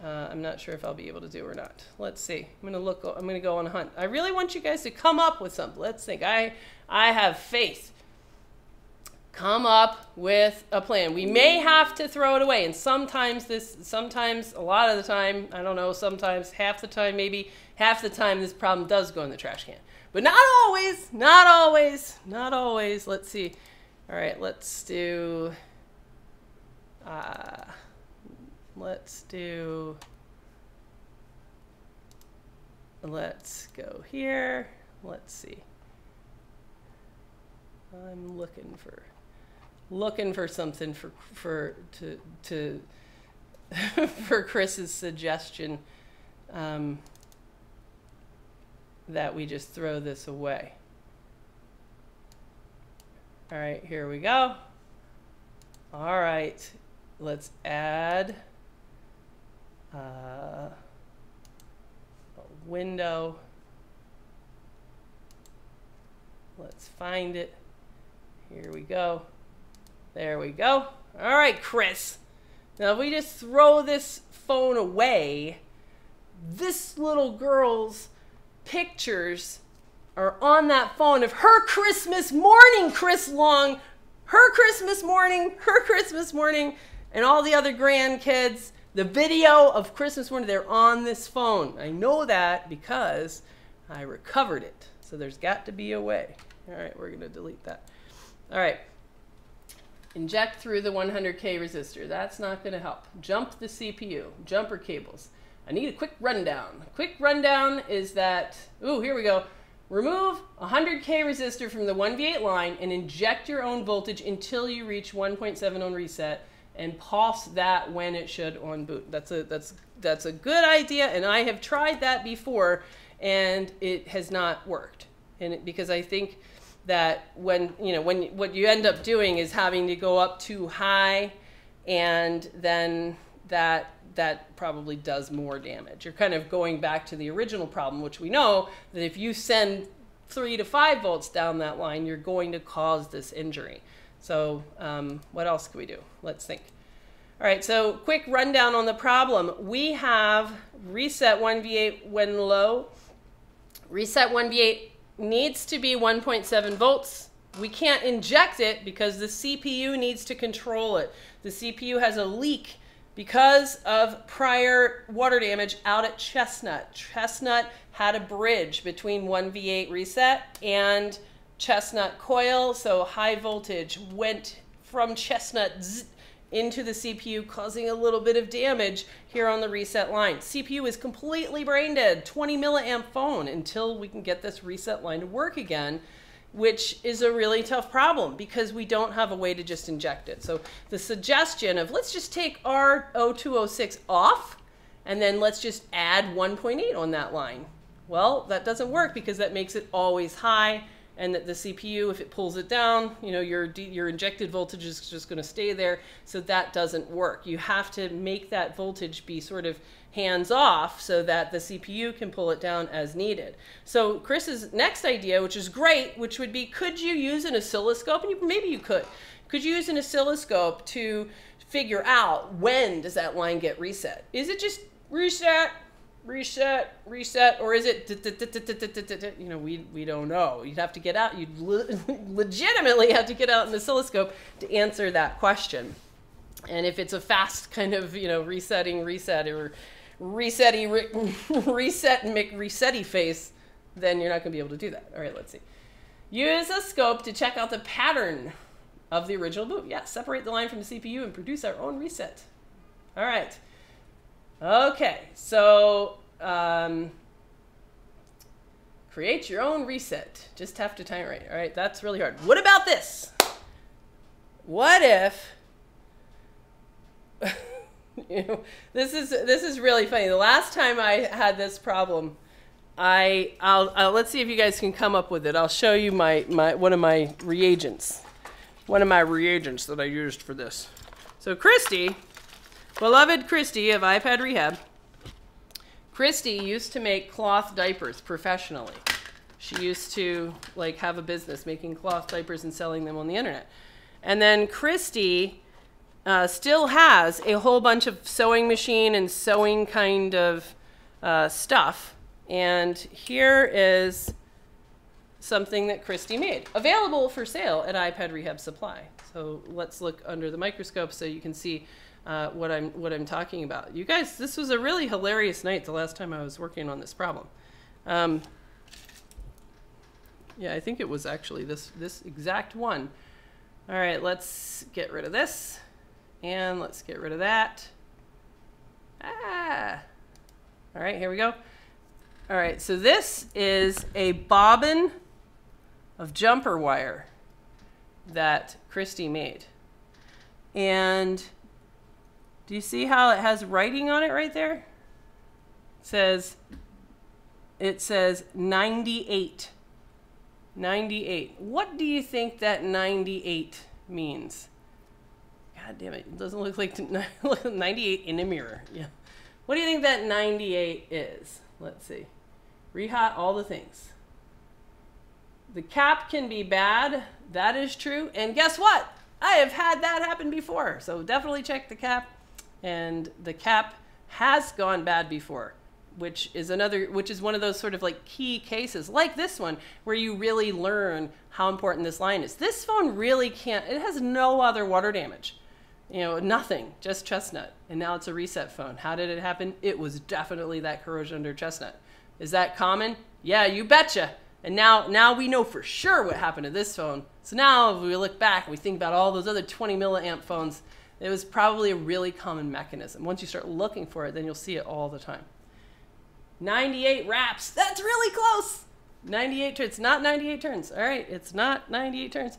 uh, I'm not sure if I'll be able to do or not. Let's see. I'm gonna look. I'm gonna go on a hunt. I really want you guys to come up with something. Let's think. I I have faith come up with a plan. We may have to throw it away. And sometimes this, sometimes, a lot of the time, I don't know, sometimes half the time, maybe half the time, this problem does go in the trash can. But not always, not always, not always. Let's see. All right, let's do, uh, let's do, let's go here. Let's see. I'm looking for looking for something for for to to for Chris's suggestion um, that we just throw this away. All right, here we go. All right, let's add uh, window. Let's find it. Here we go. There we go. All right, Chris. Now, if we just throw this phone away, this little girl's pictures are on that phone of her Christmas morning, Chris Long, her Christmas morning, her Christmas morning, and all the other grandkids. The video of Christmas morning, they're on this phone. I know that because I recovered it. So there's got to be a way. All right, we're going to delete that. All right. Inject through the 100K resistor. That's not going to help. Jump the CPU. Jumper cables. I need a quick rundown. A quick rundown is that, ooh, here we go. Remove a 100K resistor from the 1V8 line and inject your own voltage until you reach 1.7 on reset. And pulse that when it should on boot. That's a that's that's a good idea, and I have tried that before, and it has not worked. And it, because I think that when you know when what you end up doing is having to go up too high, and then that that probably does more damage. You're kind of going back to the original problem, which we know that if you send three to five volts down that line, you're going to cause this injury. So um, what else can we do? Let's think. All right, so quick rundown on the problem. We have reset 1V8 when low. Reset 1V8 needs to be 1.7 volts. We can't inject it because the CPU needs to control it. The CPU has a leak because of prior water damage out at Chestnut. Chestnut had a bridge between 1V8 reset and Chestnut coil, so high voltage went from Chestnut into the CPU, causing a little bit of damage here on the reset line. CPU is completely brain dead, 20 milliamp phone until we can get this reset line to work again which is a really tough problem because we don't have a way to just inject it. So the suggestion of let's just take R0206 off and then let's just add 1.8 on that line. Well, that doesn't work because that makes it always high and that the CPU, if it pulls it down, you know, your, your injected voltage is just going to stay there. So that doesn't work. You have to make that voltage be sort of hands off so that the CPU can pull it down as needed. So Chris's next idea, which is great, which would be, could you use an oscilloscope? And you, maybe you could. Could you use an oscilloscope to figure out when does that line get reset? Is it just reset, reset, reset, or is it, you know, we, we don't know. You'd have to get out, you'd legitimately have to get out an oscilloscope to answer that question. And if it's a fast kind of, you know, resetting, reset, or resetty, re, reset McResetty face, then you're not going to be able to do that. All right, let's see. Use a scope to check out the pattern of the original boot. Yeah, separate the line from the CPU and produce our own reset. All right. Okay, so um, create your own reset. Just have to time it right. All right, that's really hard. What about this? What if you know, this is this is really funny. The last time I had this problem, I I'll, I'll, let's see if you guys can come up with it. I'll show you my my one of my reagents, one of my reagents that I used for this. So Christy, beloved Christy of iPad Rehab, Christy used to make cloth diapers professionally. She used to like have a business making cloth diapers and selling them on the internet. And then Christy uh, still has a whole bunch of sewing machine and sewing kind of uh, stuff. And here is something that Christy made, available for sale at iPad Rehab Supply. So let's look under the microscope so you can see uh, what I'm what I'm talking about. You guys, this was a really hilarious night the last time I was working on this problem. Um, yeah, I think it was actually this this exact one. All right, let's get rid of this. And let's get rid of that. Ah. All right, here we go. All right, so this is a bobbin of jumper wire that Christy made. And do you see how it has writing on it right there? It says it says 98. 98. What do you think that 98 means? God damn it. It doesn't look like 98 in a mirror. Yeah. What do you think that 98 is? Let's see. Rehat all the things. The cap can be bad. That is true. And guess what? I have had that happen before. So definitely check the cap. And the cap has gone bad before, which is another, which is one of those sort of like key cases, like this one, where you really learn how important this line is. This phone really can't, it has no other water damage you know, nothing, just chestnut. And now it's a reset phone. How did it happen? It was definitely that corrosion under chestnut. Is that common? Yeah, you betcha. And now, now we know for sure what happened to this phone. So now if we look back and we think about all those other 20 milliamp phones, it was probably a really common mechanism. Once you start looking for it, then you'll see it all the time. 98 wraps. That's really close. 98 turns. It's Not 98 turns. All right, it's not 98 turns.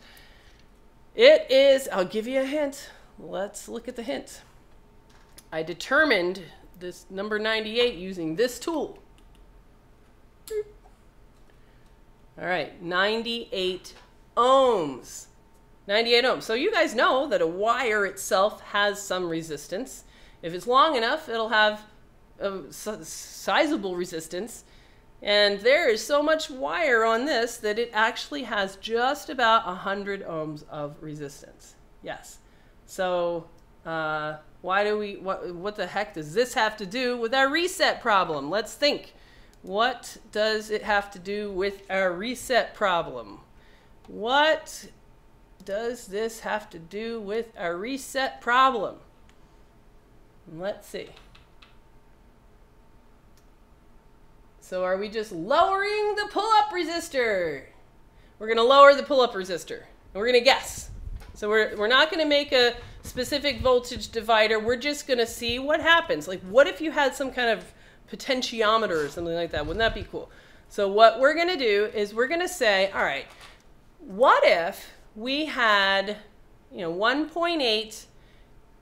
It is, I'll give you a hint let's look at the hint. I determined this number 98 using this tool. All right, 98 ohms. 98 ohms. So you guys know that a wire itself has some resistance. If it's long enough, it'll have a sizable resistance. And there is so much wire on this that it actually has just about 100 ohms of resistance. Yes. So uh, why do we, what, what the heck does this have to do with our reset problem? Let's think. What does it have to do with our reset problem? What does this have to do with our reset problem? Let's see. So are we just lowering the pull-up resistor? We're going to lower the pull-up resistor. And we're going to guess. So we're, we're not going to make a specific voltage divider. We're just going to see what happens. Like, what if you had some kind of potentiometer or something like that? Wouldn't that be cool? So what we're going to do is we're going to say, all right, what if we had, you know, 1.8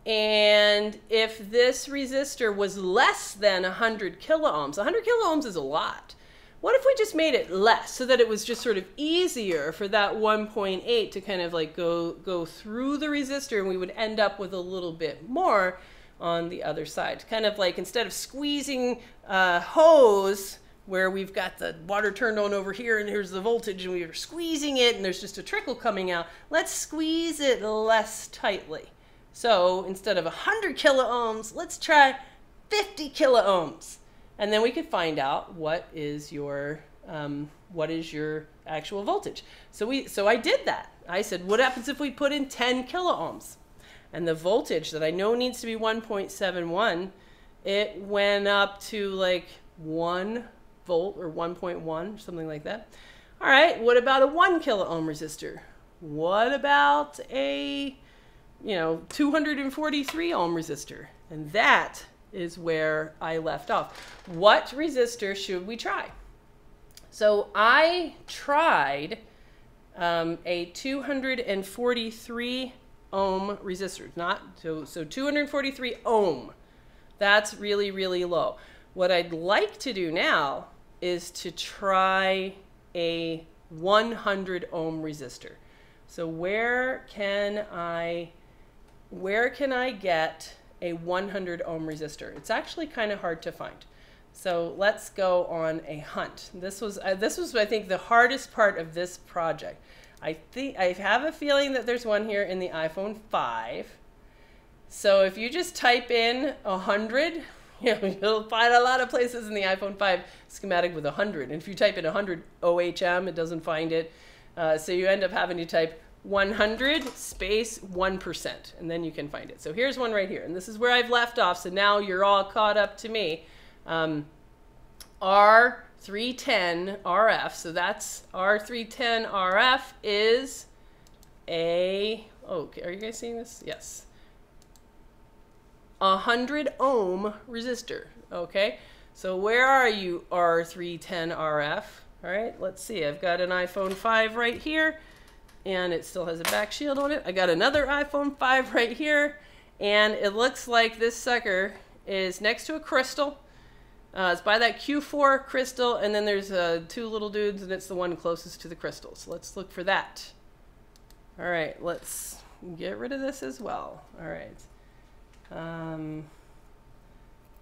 and if this resistor was less than 100 kiloohms, 100 kiloohms is a lot. What if we just made it less so that it was just sort of easier for that 1.8 to kind of like go, go through the resistor and we would end up with a little bit more on the other side. Kind of like instead of squeezing a hose where we've got the water turned on over here and here's the voltage and we are squeezing it and there's just a trickle coming out, let's squeeze it less tightly. So instead of 100 kiloohms, let's try 50 kiloohms and then we could find out what is your um, what is your actual voltage. So we so I did that. I said, what happens if we put in 10 kiloohms? And the voltage that I know needs to be 1.71, it went up to like one volt or 1.1, something like that. All right, what about a one kilo ohm resistor? What about a, you know, 243 ohm resistor? And that is where I left off. What resistor should we try? So I tried um, a 243 ohm resistor, not so so 243 ohm. That's really really low. What I'd like to do now is to try a 100 ohm resistor. So where can I where can I get a 100 ohm resistor. It's actually kind of hard to find. So let's go on a hunt. This was, uh, this was, I think, the hardest part of this project. I think I have a feeling that there's one here in the iPhone 5. So if you just type in 100, you know, you'll find a lot of places in the iPhone 5 schematic with 100. And if you type in 100 OHM, it doesn't find it. Uh, so you end up having to type 100 space 1%, and then you can find it. So here's one right here, and this is where I've left off, so now you're all caught up to me. Um, R310 RF, so that's R310 RF is a, oh, are you guys seeing this? Yes. A 100 ohm resistor, okay? So where are you, R310 RF? All right, let's see. I've got an iPhone 5 right here and it still has a back shield on it. I got another iPhone 5 right here, and it looks like this sucker is next to a crystal. Uh, it's by that Q4 crystal, and then there's uh, two little dudes, and it's the one closest to the crystal. So let's look for that. All right, let's get rid of this as well. All right. Um,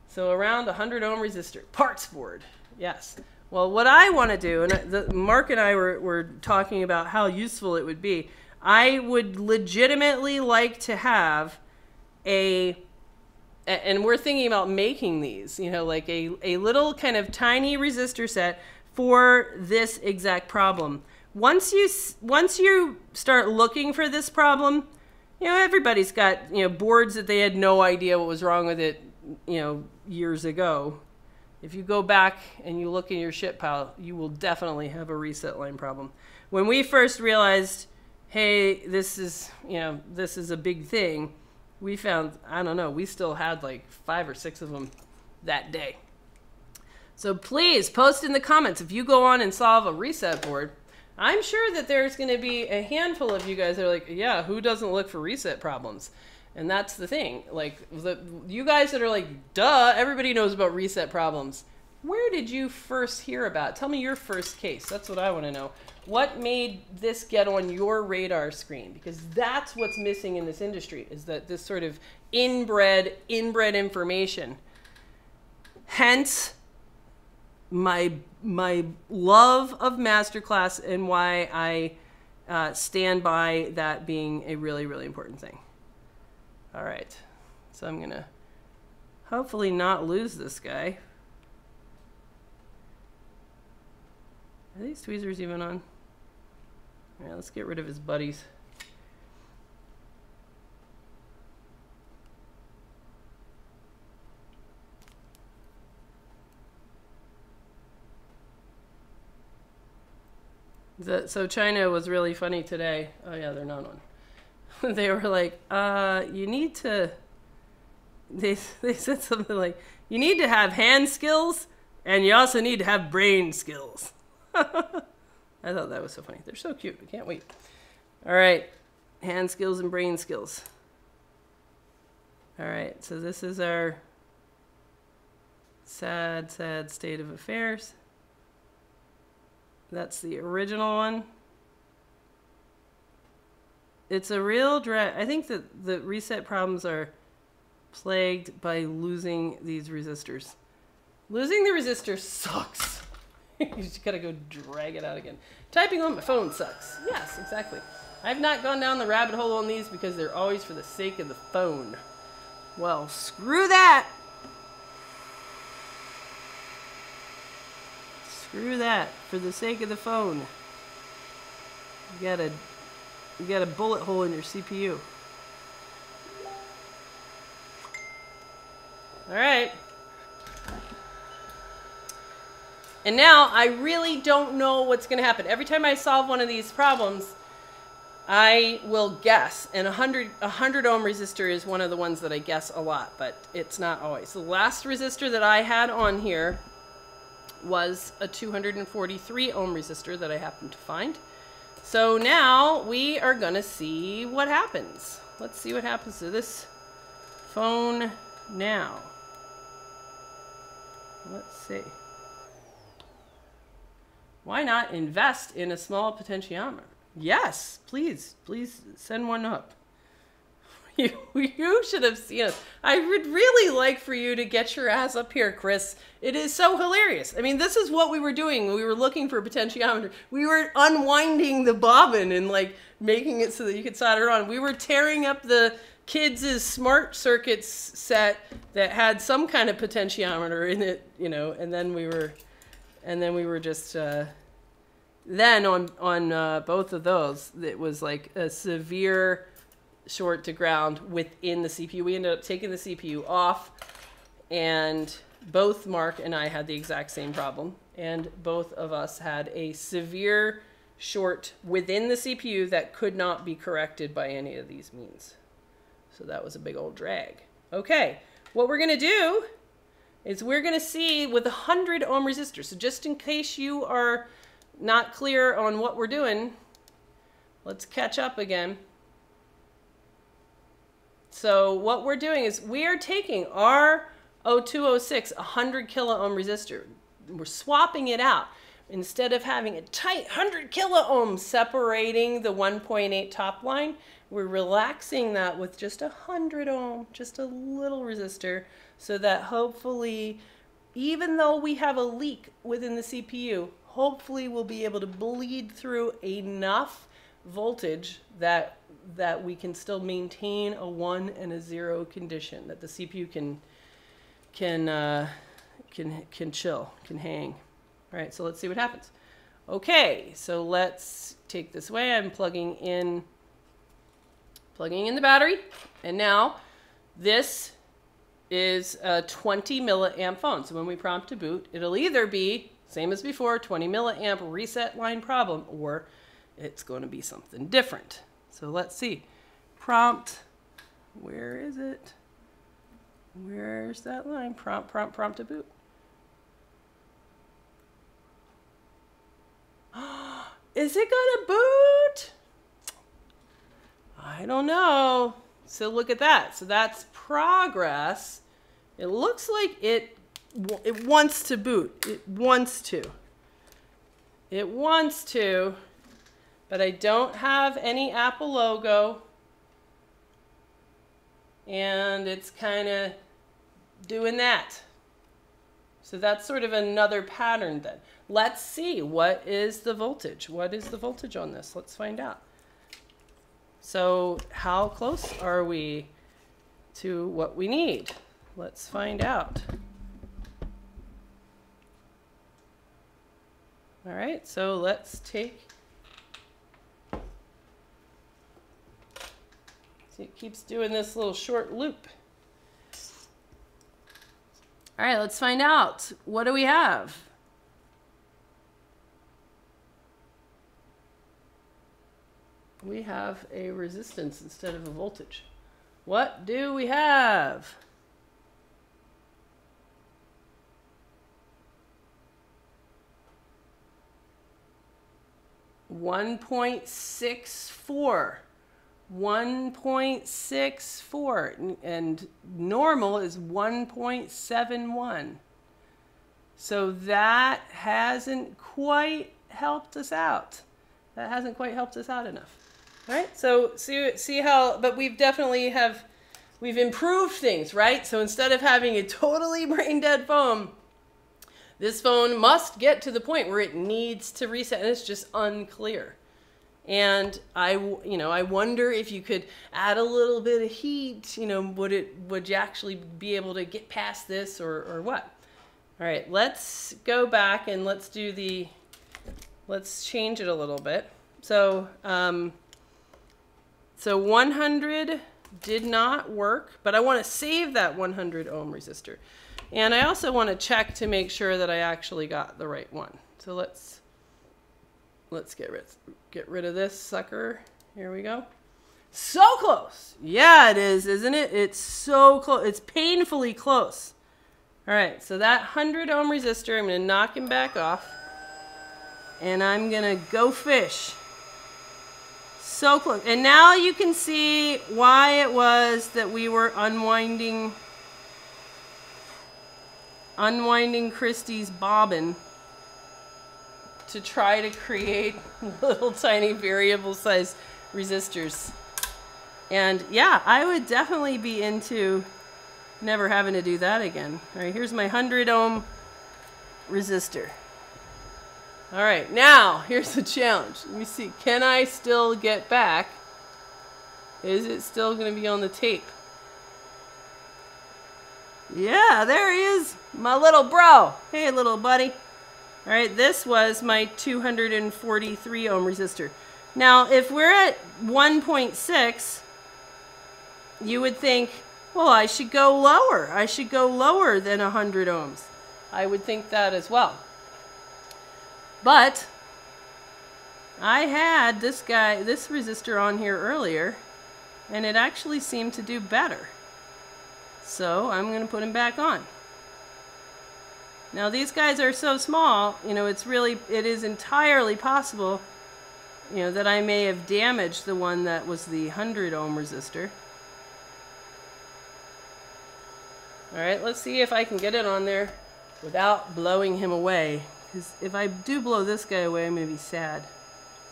so around 100 ohm resistor, parts board. Yes. Well, what I want to do, and the, Mark and I were, were talking about how useful it would be. I would legitimately like to have a, and we're thinking about making these, you know, like a, a little kind of tiny resistor set for this exact problem. Once you once you start looking for this problem, you know everybody's got you know boards that they had no idea what was wrong with it, you know, years ago. If you go back and you look in your shit pile, you will definitely have a reset line problem. When we first realized, hey, this is, you know, this is a big thing, we found, I don't know, we still had like five or six of them that day. So please post in the comments if you go on and solve a reset board. I'm sure that there's going to be a handful of you guys that are like, yeah, who doesn't look for reset problems? And that's the thing. Like the you guys that are like, duh, everybody knows about reset problems. Where did you first hear about? Tell me your first case. That's what I want to know. What made this get on your radar screen? Because that's what's missing in this industry is that this sort of inbred inbred information. Hence my my love of masterclass and why I uh, stand by that being a really really important thing. All right, so I'm gonna hopefully not lose this guy. Are these tweezers even on? All right, let's get rid of his buddies. The, so China was really funny today. Oh yeah, they're not on. they were like, uh, you need to. They they said something like, you need to have hand skills, and you also need to have brain skills. I thought that was so funny. They're so cute. I can't wait. All right, hand skills and brain skills. All right, so this is our sad, sad state of affairs. That's the original one. It's a real drag. I think that the reset problems are plagued by losing these resistors. Losing the resistor sucks. you just gotta go drag it out again. Typing on my phone sucks. Yes, exactly. I've not gone down the rabbit hole on these because they're always for the sake of the phone. Well, screw that. Screw that. For the sake of the phone. You got a you got a bullet hole in your CPU. All right. And now I really don't know what's going to happen. Every time I solve one of these problems, I will guess. And a 100, 100 ohm resistor is one of the ones that I guess a lot, but it's not always. The last resistor that I had on here was a 243 ohm resistor that I happened to find. So now we are going to see what happens. Let's see what happens to this phone now. Let's see. Why not invest in a small potentiometer? Yes, please, please send one up. You, should have seen us. I would really like for you to get your ass up here, Chris. It is so hilarious. I mean, this is what we were doing. We were looking for a potentiometer. We were unwinding the bobbin and like making it so that you could solder on. We were tearing up the kids' smart circuits set that had some kind of potentiometer in it, you know, and then we were, and then we were just, uh, then on on uh, both of those, it was like a severe short to ground within the CPU. We ended up taking the CPU off, and both Mark and I had the exact same problem. And both of us had a severe short within the CPU that could not be corrected by any of these means. So that was a big old drag. Okay, what we're to do is we're to see with a 100 ohm resistor. So just in case you are not clear on what we're doing, let's catch up again. So what we're doing is we are taking our 0206, 100 kilo ohm resistor. We're swapping it out. Instead of having a tight 100 kilo ohm separating the 1.8 top line, we're relaxing that with just a 100 ohm, just a little resistor, so that hopefully, even though we have a leak within the CPU, hopefully we'll be able to bleed through enough voltage that that we can still maintain a one and a zero condition that the CPU can can uh, can can chill, can hang. All right, so let's see what happens. Okay, so let's take this away. I'm plugging in plugging in the battery, and now this is a 20 milliamp phone. So when we prompt to boot, it'll either be same as before, 20 milliamp reset line problem, or it's going to be something different. So let's see. Prompt, where is it? Where's that line? Prompt, prompt, prompt to boot. is it gonna boot? I don't know. So look at that. So that's progress. It looks like it it wants to boot. It wants to. It wants to, but I don't have any Apple logo. And it's kind of doing that. So that's sort of another pattern then. Let's see, what is the voltage? What is the voltage on this? Let's find out. So how close are we to what we need? Let's find out. All right, so let's take, see it keeps doing this little short loop. All right, let's find out. What do we have? We have a resistance instead of a voltage. What do we have? One point six four. 1.64 and normal is 1.71. So that hasn't quite helped us out. That hasn't quite helped us out enough. All right? So see see how but we've definitely have we've improved things, right? So instead of having a totally brain dead phone, this phone must get to the point where it needs to reset and it's just unclear. And I, you know, I wonder if you could add a little bit of heat. You know, would it would you actually be able to get past this or or what? All right, let's go back and let's do the. Let's change it a little bit. So, um, so 100 did not work, but I want to save that 100 ohm resistor. And I also want to check to make sure that I actually got the right one. So let's let's get rid get rid of this sucker. Here we go. So close. Yeah, it is, isn't it? It's so close. It's painfully close. All right, so that 100 ohm resistor, I'm to knock him back off. And I'm to go fish. So close. And now you can see why it was that we were unwinding unwinding Christie's bobbin to try to create little tiny variable size resistors. And yeah, I would definitely be into never having to do that again. All right, here's my 100 ohm resistor. All right, now here's the challenge. Let me see, can I still get back? Is it still gonna be on the tape? Yeah, there he is, my little bro. Hey, little buddy. All right, this was my 243 ohm resistor. Now, if we're at 1.6, you would think, well, I should go lower. I should go lower than 100 ohms. I would think that as well. But I had this guy, this resistor on here earlier, and it actually seemed to do better. So I'm going to put him back on. Now these guys are so small, you know, it's really, it is entirely possible, you know, that I may have damaged the one that was the 100 ohm resistor. Alright, let's see if I can get it on there without blowing him away. Because if I do blow this guy away, I'm going to be sad.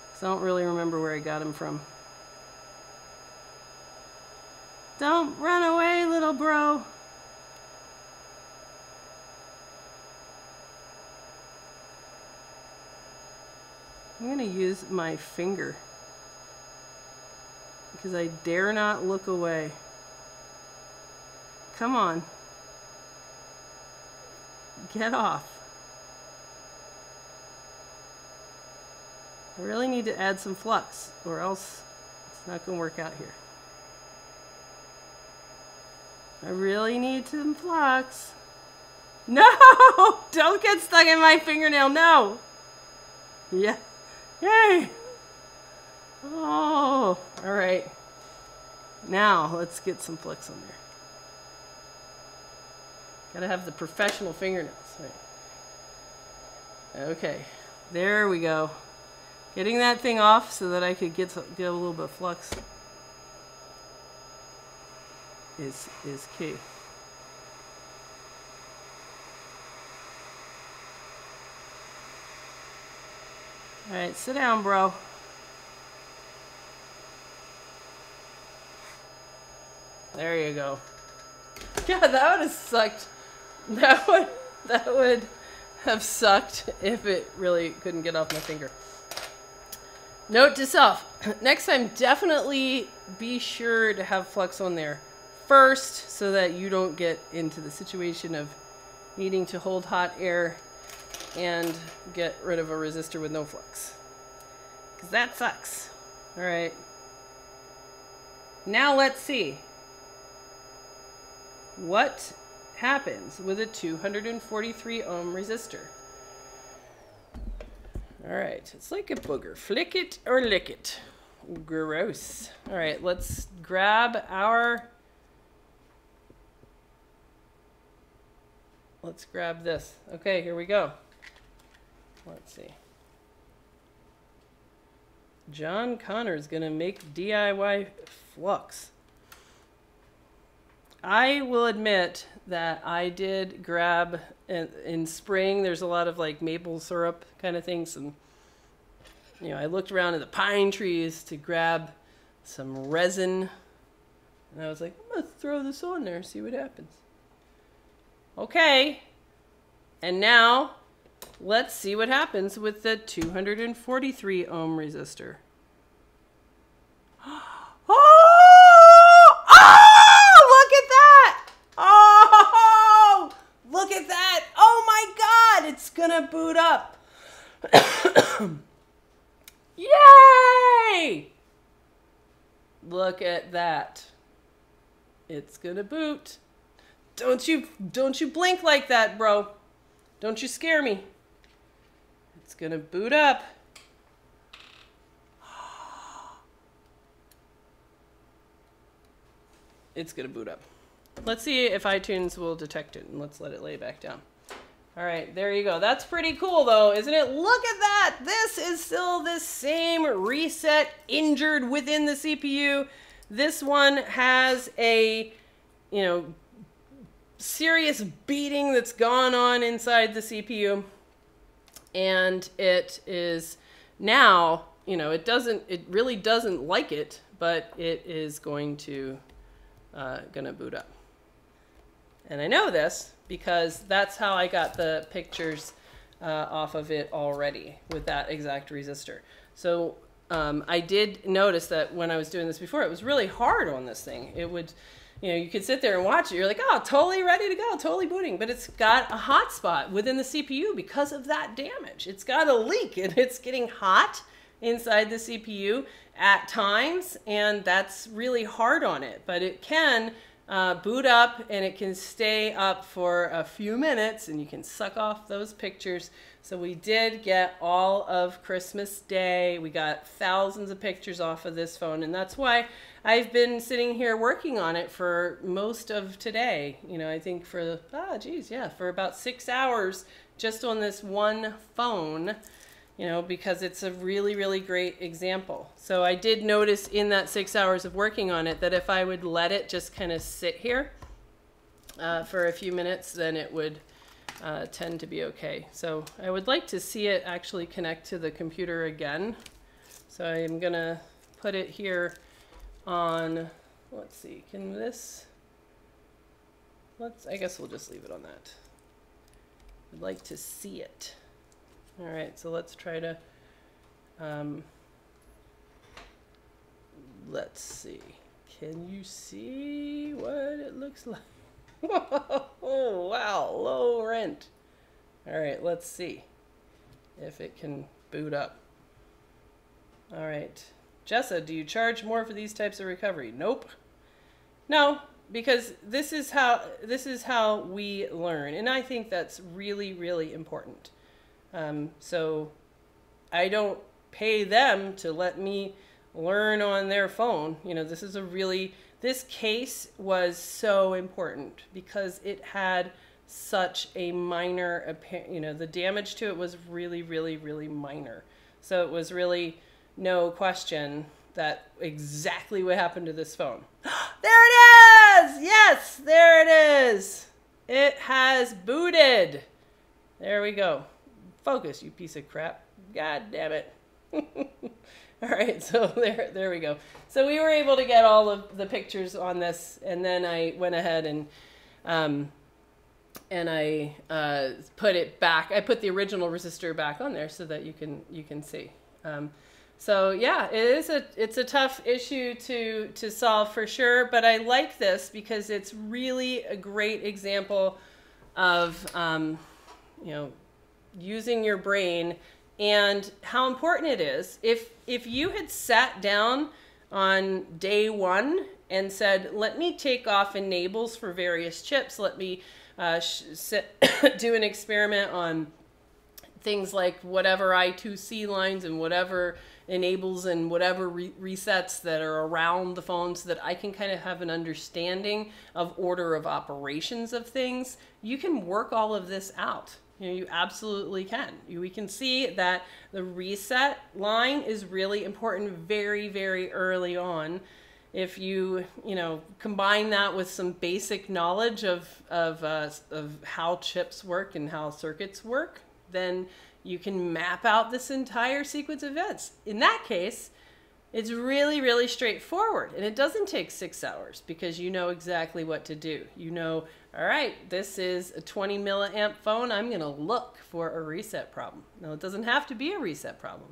Because I don't really remember where I got him from. Don't run away, little bro. I'm going to use my finger because I dare not look away. Come on. Get off. I really need to add some flux or else it's not going to work out here. I really need some flux. No! Don't get stuck in my fingernail. No! Yeah. Yay! Oh, all right. Now let's get some flux on there. Gotta have the professional fingernails. Right. Okay, there we go. Getting that thing off so that I could get, get a little bit of flux. is, is key. All right, sit down, bro. There you go. Yeah, that would have sucked. That would that would have sucked if it really couldn't get off my finger. Note to self: next time, definitely be sure to have flux on there first, so that you don't get into the situation of needing to hold hot air and get rid of a resistor with no flux. Because that sucks. All right. Now let's see. What happens with a 243 ohm resistor? All right, it's like a booger. Flick it or lick it. Gross. All right, let's grab our. Let's grab this. Okay, here we go. Let's see. John Connor's gonna make DIY flux. I will admit that I did grab in, in, spring. There's a lot of like maple syrup kind of things, and you know, I looked around at the pine trees to grab some resin, and I was like, I'm gonna throw this on there, see what happens. Okay, and now let's see what happens with the 243 ohm resistor. Oh! Oh! Look at that! Oh! Look at that! Oh my god! It's gonna boot up. Yay! Look at that. It's gonna boot. Don't you don't you blink like that, bro. Don't you scare me. It's gonna boot up. It's gonna boot up. Let's see if iTunes will detect it and let's let it lay back down. All right, there you go. That's pretty cool though, isn't it? Look at that. This is still the same reset injured within the CPU. This one has a, you know, serious beating that's gone on inside the CPU. And it is now, you know, it doesn't, it really doesn't like it, but it is going to, uh, gonna boot up. And I know this because that's how I got the pictures uh, off of it already with that exact resistor. So um, I did notice that when I was doing this before, it was really hard on this thing. It would, you know, you could sit there and watch it. You're like, oh, totally ready to go, totally booting. But it's got a hot spot within the CPU because of that damage. It's got a leak and it's getting hot inside the CPU at times, and that's really hard on it. But it can uh, boot up and it can stay up for a few minutes and you can suck off those pictures. So we did get all of Christmas Day. We got thousands of pictures off of this phone and that's why I've been sitting here working on it for most of today. You know, I think for, ah, geez, yeah, for about six hours just on this one phone you know, because it's a really, really great example. So I did notice in that six hours of working on it that if I would let it just kind of sit here uh, for a few minutes, then it would uh, tend to be okay. So I would like to see it actually connect to the computer again. So I'm gonna put it here on, let's see, can this, let's, I guess we'll just leave it on that. I'd like to see it. All right, so let's try to, um, let's see. Can you see what it looks like? Oh, wow, low rent. All right, let's see if it can boot up. All right. Jessa, do you charge more for these types of recovery? Nope. No, because this is how this is how we learn, and I think that's really really important. Um, so I don't pay them to let me learn on their phone. You know, this is a really, this case was so important because it had such a minor, you know, the damage to it was really, really, really minor. So it was really no question that exactly what happened to this phone. there it is! Yes, there it is. It has booted. There we go. Focus, you piece of crap. God damn it. all right, so there, there we go. So we were able to get all of the pictures on this, and then I went ahead and um, and I uh, put it back. I put the original resistor back on there so that you can you can see. Um, so yeah, it is a it's a tough issue to to solve for sure. But I like this because it's really a great example of um, you know using your brain and how important it is. If if you had sat down on day one and said, "Let me take off enables for various chips. Let me uh, sit, do an experiment on." things like whatever I2C lines and whatever enables and whatever re resets that are around the phone so that I can kind of have an understanding of order of operations of things, you can work all of this out. You know, you absolutely can. We can see that the reset line is really important very, very early on. If you, you know, combine that with some basic knowledge of, of, uh, of how chips work and how circuits work, then you can map out this entire sequence of events. In that case, it's really, really straightforward and it doesn't take six hours because you know exactly what to do. You know, all right, this is a 20 milliamp phone. I'm going to look for a reset problem. Now, it doesn't have to be a reset problem,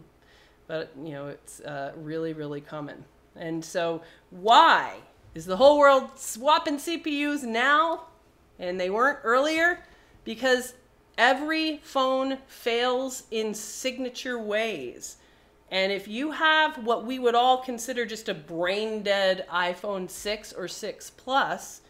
but you know, it's uh, really, really common. And so, why is the whole world swapping CPUs now and they weren't earlier? Because Every phone fails in signature ways. And if you have what we would all consider just a brain dead iPhone 6 or 6 Plus,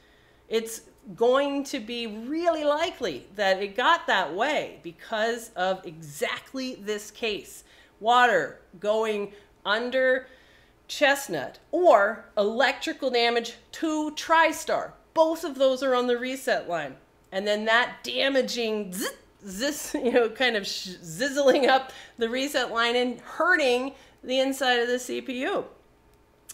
it's going to be really likely that it got that way because of exactly this case water going under chestnut or electrical damage to TriStar. Both of those are on the reset line and then that damaging this you know kind of zizzling up the reset line and hurting the inside of the CPU.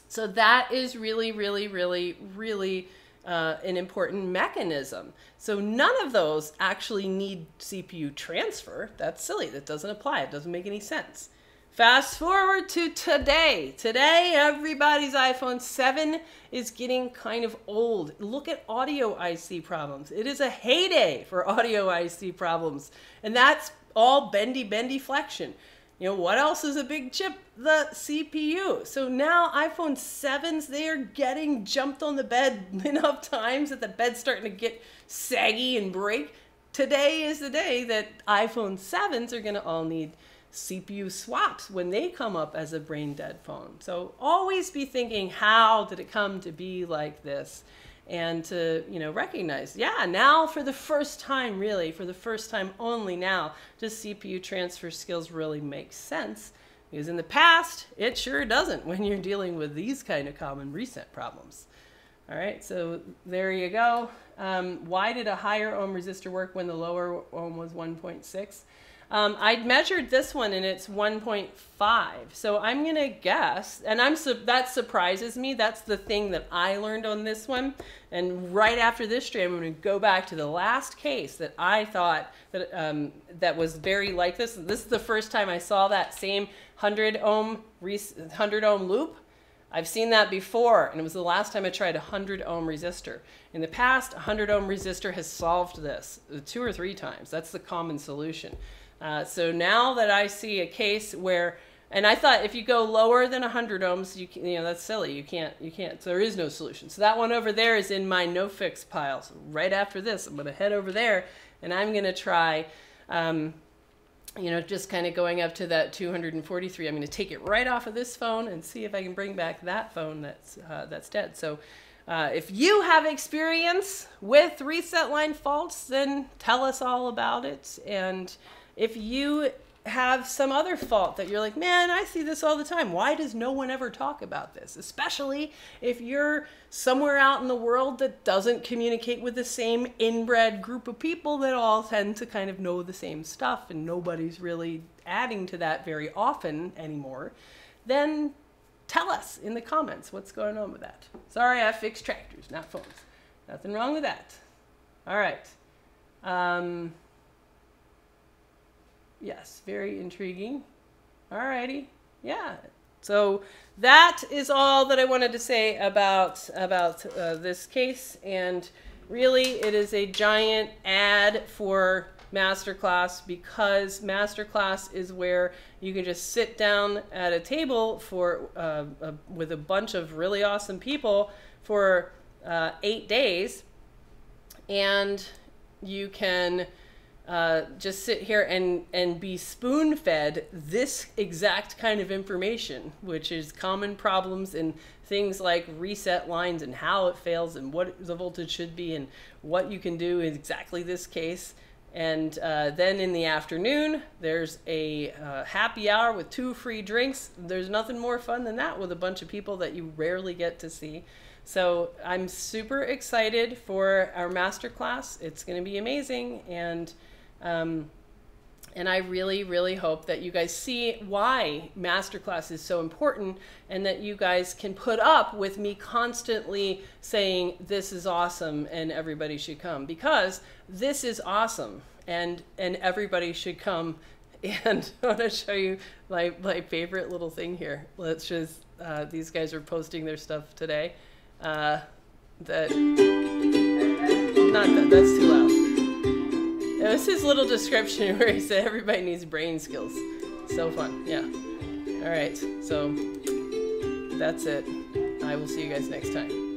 So that is really, really, really, really uh, an important mechanism. So none of those actually need CPU transfer. That's silly. That doesn't apply. It doesn't make any sense. Fast forward to today. Today, everybody's iPhone 7 is getting kind of old. Look at audio IC problems. It is a heyday for audio IC problems. And that's all bendy, bendy flexion. You know, what else is a big chip? The CPU. So now iPhone 7s, they are getting jumped on the bed enough times that the bed's starting to get saggy and break. Today is the day that iPhone 7s are going to all need CPU swaps when they come up as a brain dead phone. So always be thinking, how did it come to be like this? And to you know recognize, yeah, now for the first time, really, for the first time only now, does CPU transfer skills really make sense? Because in the past, it sure doesn't when you're dealing with these kind of common reset problems. All right, so there you go. Um, why did a higher ohm resistor work when the lower ohm was 1.6? Um, I measured this one and it's 1.5. So I'm going to guess, and I'm su that surprises me. That's the thing that I learned on this one. And right after this stream, I'm going to go back to the last case that I thought that, um, that was very like this. This is the first time I saw that same 100 ohm, 100 ohm loop. I've seen that before, and it was the last time I tried a 100 ohm resistor. In the past, a 100 ohm resistor has solved this two or three times. That's the common solution. Uh, so now that I see a case where, and I thought if you go lower than 100 ohms, you, can, you know, that's silly. You can't, you can't, so there is no solution. So that one over there is in my no fix pile. So right after this, I'm going to head over there and I'm going to try, um, you know, just kind of going up to that 243. I'm going to take it right off of this phone and see if I can bring back that phone that's, uh, that's dead. So uh, if you have experience with reset line faults, then tell us all about it. And if you have some other fault that you're like, man, I see this all the time. Why does no one ever talk about this? Especially if you're somewhere out in the world that doesn't communicate with the same inbred group of people that all tend to kind of know the same stuff and nobody's really adding to that very often anymore, then tell us in the comments what's going on with that. Sorry, I fixed tractors, not phones. Nothing wrong with that. All right. Um, yes, very intriguing. All righty. Yeah. So that is all that I wanted to say about about uh, this case, and really, it is a giant ad for masterclass because masterclass is where you can just sit down at a table for uh, a, with a bunch of really awesome people for uh, eight days, and you can uh, just sit here and, and be spoon fed this exact kind of information, which is common problems in things like reset lines and how it fails and what the voltage should be and what you can do in exactly this case. And uh, then in the afternoon, there's a uh, happy hour with two free drinks. There's nothing more fun than that with a bunch of people that you rarely get to see. So I'm super excited for our masterclass. It's going to be amazing. And um, and I really, really hope that you guys see why masterclass is so important and that you guys can put up with me constantly saying, This is awesome and everybody should come because this is awesome and, and everybody should come. And I want to show you my, my favorite little thing here. Let's just, uh, these guys are posting their stuff today. Uh, that, not that, that's too loud. It was his little description where he said everybody needs brain skills. So fun, yeah. All right, so that's it. I will see you guys next time.